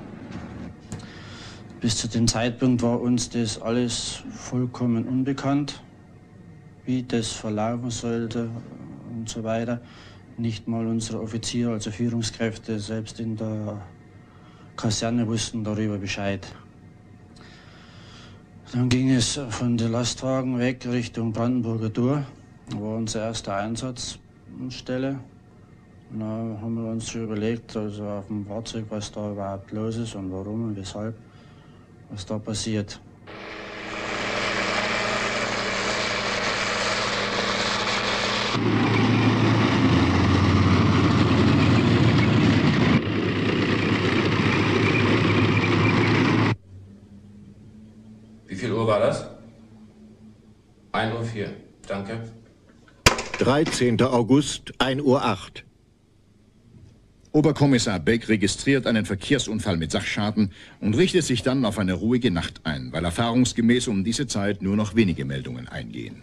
Bis zu dem Zeitpunkt war uns das alles vollkommen unbekannt, wie das verlaufen sollte und so weiter. Nicht mal unsere Offiziere, also Führungskräfte, selbst in der Kaserne wussten darüber Bescheid. Dann ging es von den Lastwagen weg Richtung Brandenburger Tor. Das war unsere erste Einsatzstelle. Und da haben wir uns überlegt, also auf dem Fahrzeug, was da überhaupt los ist und warum und weshalb was da passiert. Wie viel Uhr war das? 1 Uhr 4. Danke. 13. August, 1 Uhr 8. Oberkommissar Beck registriert einen Verkehrsunfall mit Sachschaden und richtet sich dann auf eine ruhige Nacht ein, weil erfahrungsgemäß um diese Zeit nur noch wenige Meldungen eingehen.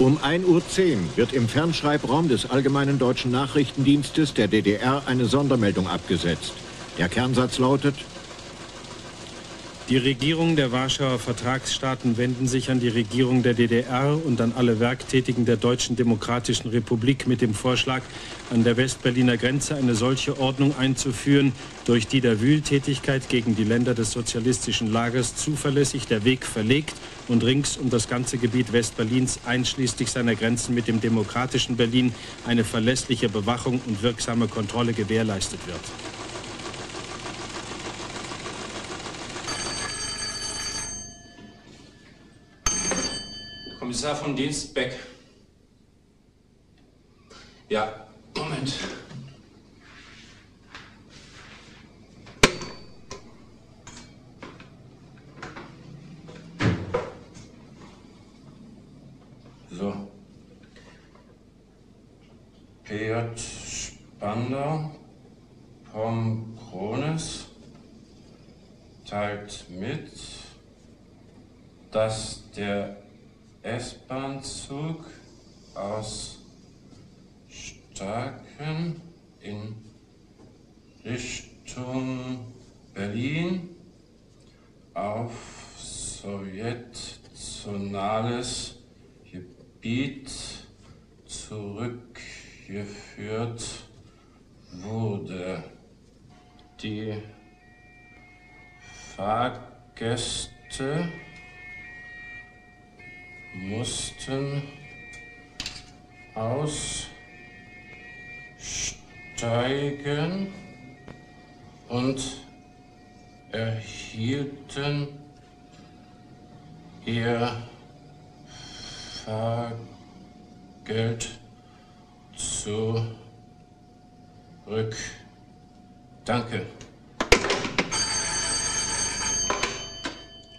Um 1.10 Uhr wird im Fernschreibraum des Allgemeinen Deutschen Nachrichtendienstes der DDR eine Sondermeldung abgesetzt. Der Kernsatz lautet, die Regierungen der Warschauer Vertragsstaaten wenden sich an die Regierung der DDR und an alle Werktätigen der Deutschen Demokratischen Republik mit dem Vorschlag, an der Westberliner Grenze eine solche Ordnung einzuführen, durch die der Wühltätigkeit gegen die Länder des sozialistischen Lagers zuverlässig der Weg verlegt und rings um das ganze Gebiet Westberlins einschließlich seiner Grenzen mit dem demokratischen Berlin eine verlässliche Bewachung und wirksame Kontrolle gewährleistet wird. Kommissar von Dienst Beck. Ja, Moment. So. PJ Spandau, Pom Krones teilt mit, dass der S-Bahn-Zug aus Starken in Richtung Berlin auf sowjetzonales Gebiet zurückgeführt wurde. Die Fahrgäste mussten aussteigen und erhielten ihr Fahrgeld zurück. Danke.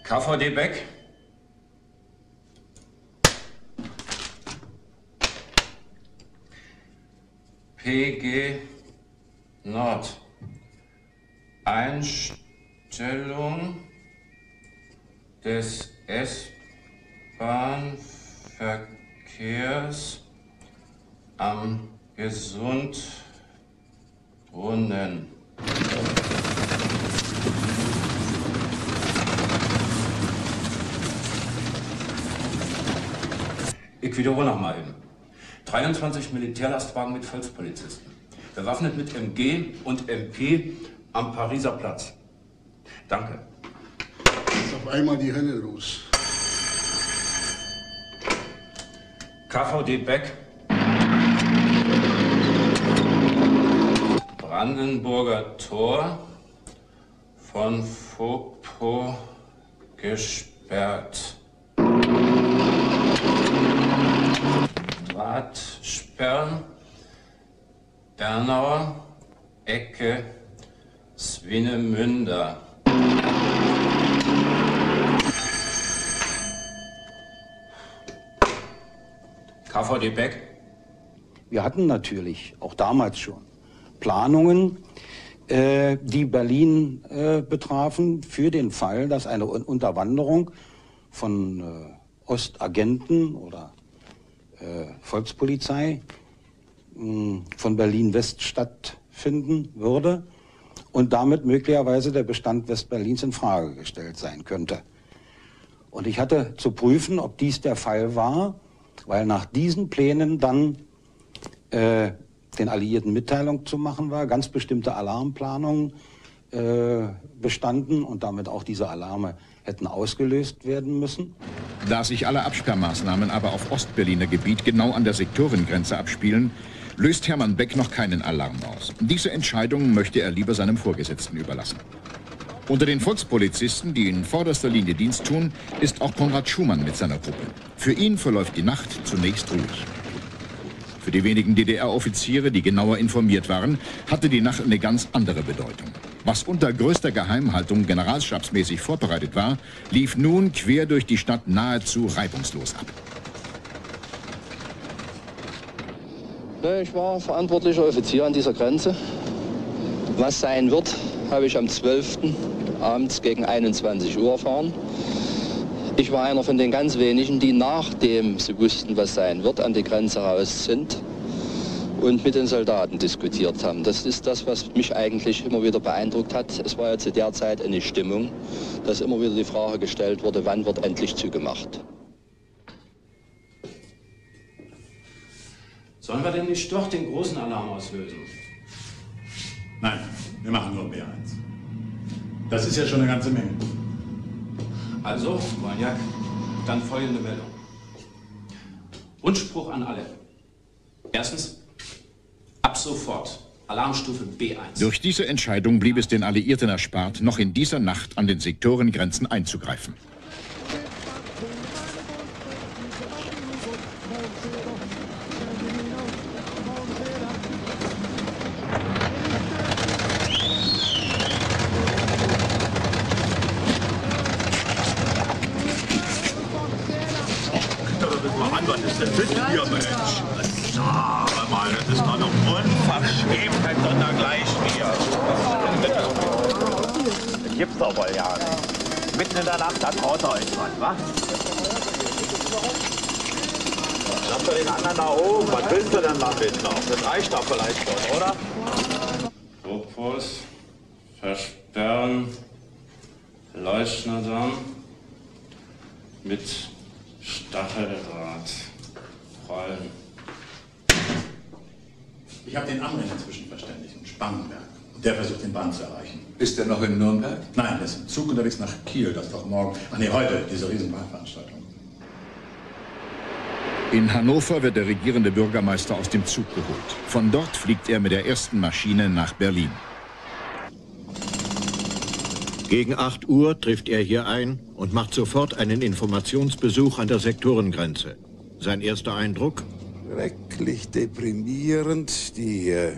KVD Beck. PG Nord. Einstellung des S-Bahn-Verkehrs am Gesundbrunnen. Ich wiederhole nochmal eben. 23 Militärlastwagen mit Volkspolizisten. Bewaffnet mit MG und MP am Pariser Platz. Danke. Ist auf einmal die Hölle los. KVD Beck. Brandenburger Tor von Fopo gesperrt. Drahtsperren, Bernauer, Ecke, Swinemünder. KVD Beck? Wir hatten natürlich, auch damals schon, Planungen, äh, die Berlin äh, betrafen, für den Fall, dass eine Unterwanderung von äh, Ostagenten oder äh, Volkspolizei von Berlin-West stattfinden würde und damit möglicherweise der Bestand Westberlins in Frage gestellt sein könnte. Und ich hatte zu prüfen, ob dies der Fall war weil nach diesen Plänen dann äh, den Alliierten Mitteilung zu machen war, ganz bestimmte Alarmplanungen äh, bestanden und damit auch diese Alarme hätten ausgelöst werden müssen. Da sich alle Absperrmaßnahmen aber auf Ostberliner Gebiet genau an der Sektorengrenze abspielen, löst Hermann Beck noch keinen Alarm aus. Diese Entscheidung möchte er lieber seinem Vorgesetzten überlassen. Unter den Volkspolizisten, die in vorderster Linie Dienst tun, ist auch Konrad Schumann mit seiner Gruppe. Für ihn verläuft die Nacht zunächst ruhig. Für die wenigen DDR-Offiziere, die genauer informiert waren, hatte die Nacht eine ganz andere Bedeutung. Was unter größter Geheimhaltung generalstabsmäßig vorbereitet war, lief nun quer durch die Stadt nahezu reibungslos ab. Ich war verantwortlicher Offizier an dieser Grenze. Was sein wird, habe ich am 12. abends gegen 21 Uhr erfahren. Ich war einer von den ganz wenigen, die nachdem sie wussten, was sein wird, an die Grenze raus sind und mit den Soldaten diskutiert haben. Das ist das, was mich eigentlich immer wieder beeindruckt hat. Es war ja zu der Zeit eine Stimmung, dass immer wieder die Frage gestellt wurde, wann wird endlich zugemacht. Sollen wir denn nicht doch den großen Alarm auslösen? Nein, wir machen nur B1. Das ist ja schon eine ganze Menge. Also, Wojniak, dann folgende Meldung. Wunschspruch an alle. Erstens, ab sofort Alarmstufe B1. Durch diese Entscheidung blieb es den Alliierten erspart, noch in dieser Nacht an den Sektorengrenzen einzugreifen. mitten in der Nacht an Orte euch dran, wa? Schnappt ihr den anderen da oben, was willst du denn damit noch? Das reicht doch vielleicht schon, oder? Lobpuls, versperren, Leuchtnerdarm mit Stacheldraht rollen. Ich habe den anderen inzwischen verständigt, Spangenberg. Der versucht den Band zu erreichen. Zug unterwegs nach Kiel, das doch morgen, ach nee, heute, diese Riesenwahlveranstaltung. In Hannover wird der regierende Bürgermeister aus dem Zug geholt. Von dort fliegt er mit der ersten Maschine nach Berlin. Gegen 8 Uhr trifft er hier ein und macht sofort einen Informationsbesuch an der Sektorengrenze. Sein erster Eindruck? Schrecklich deprimierend. Die äh,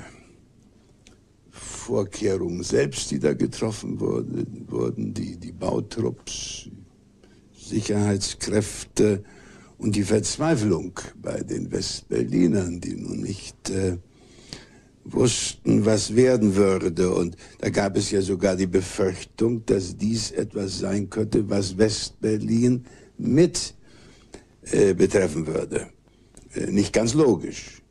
Vorkehrungen selbst, die da getroffen wurde, wurden, die, die Bautrupps, Sicherheitskräfte und die Verzweiflung bei den Westberlinern, die nun nicht äh, wussten, was werden würde. Und da gab es ja sogar die Befürchtung, dass dies etwas sein könnte, was Westberlin mit äh, betreffen würde. Äh, nicht ganz logisch,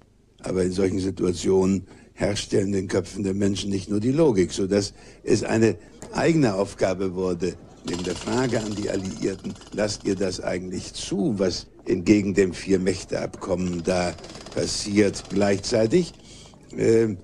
aber in solchen Situationen herrschte in den Köpfen der Menschen nicht nur die Logik, sodass es eine eigene Aufgabe wurde, neben der Frage an die Alliierten, lasst ihr das eigentlich zu, was entgegen dem Vier-Mächte-Abkommen da passiert, gleichzeitig äh,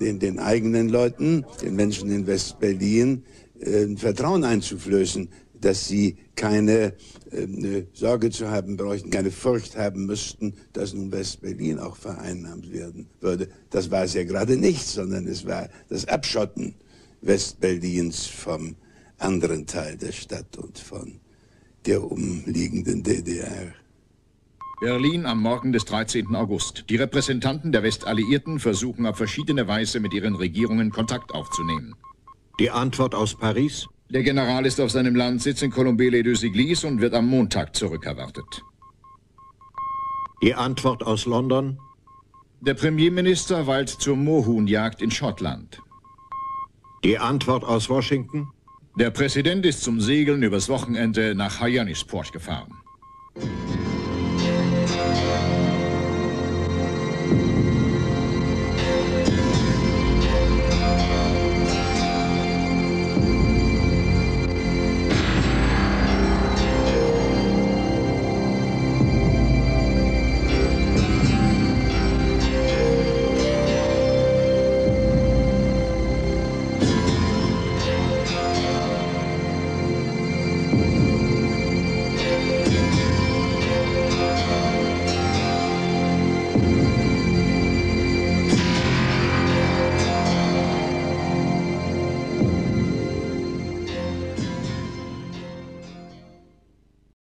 den, den eigenen Leuten, den Menschen in West-Berlin, äh, Vertrauen einzuflößen, dass sie keine äh, Sorge zu haben bräuchten, keine Furcht haben müssten, dass nun West-Berlin auch vereinnahmt werden würde. Das war es ja gerade nicht, sondern es war das Abschotten West-Berlins vom anderen Teil der Stadt und von der umliegenden DDR. Berlin am Morgen des 13. August. Die Repräsentanten der Westalliierten versuchen auf verschiedene Weise mit ihren Regierungen Kontakt aufzunehmen. Die Antwort aus Paris? Der General ist auf seinem Landsitz in Colombey-les-Deux-Églises und wird am Montag zurückerwartet. Die Antwort aus London? Der Premierminister weilt zur Mohunjagd in Schottland. Die Antwort aus Washington? Der Präsident ist zum Segeln übers Wochenende nach Hyannisport gefahren.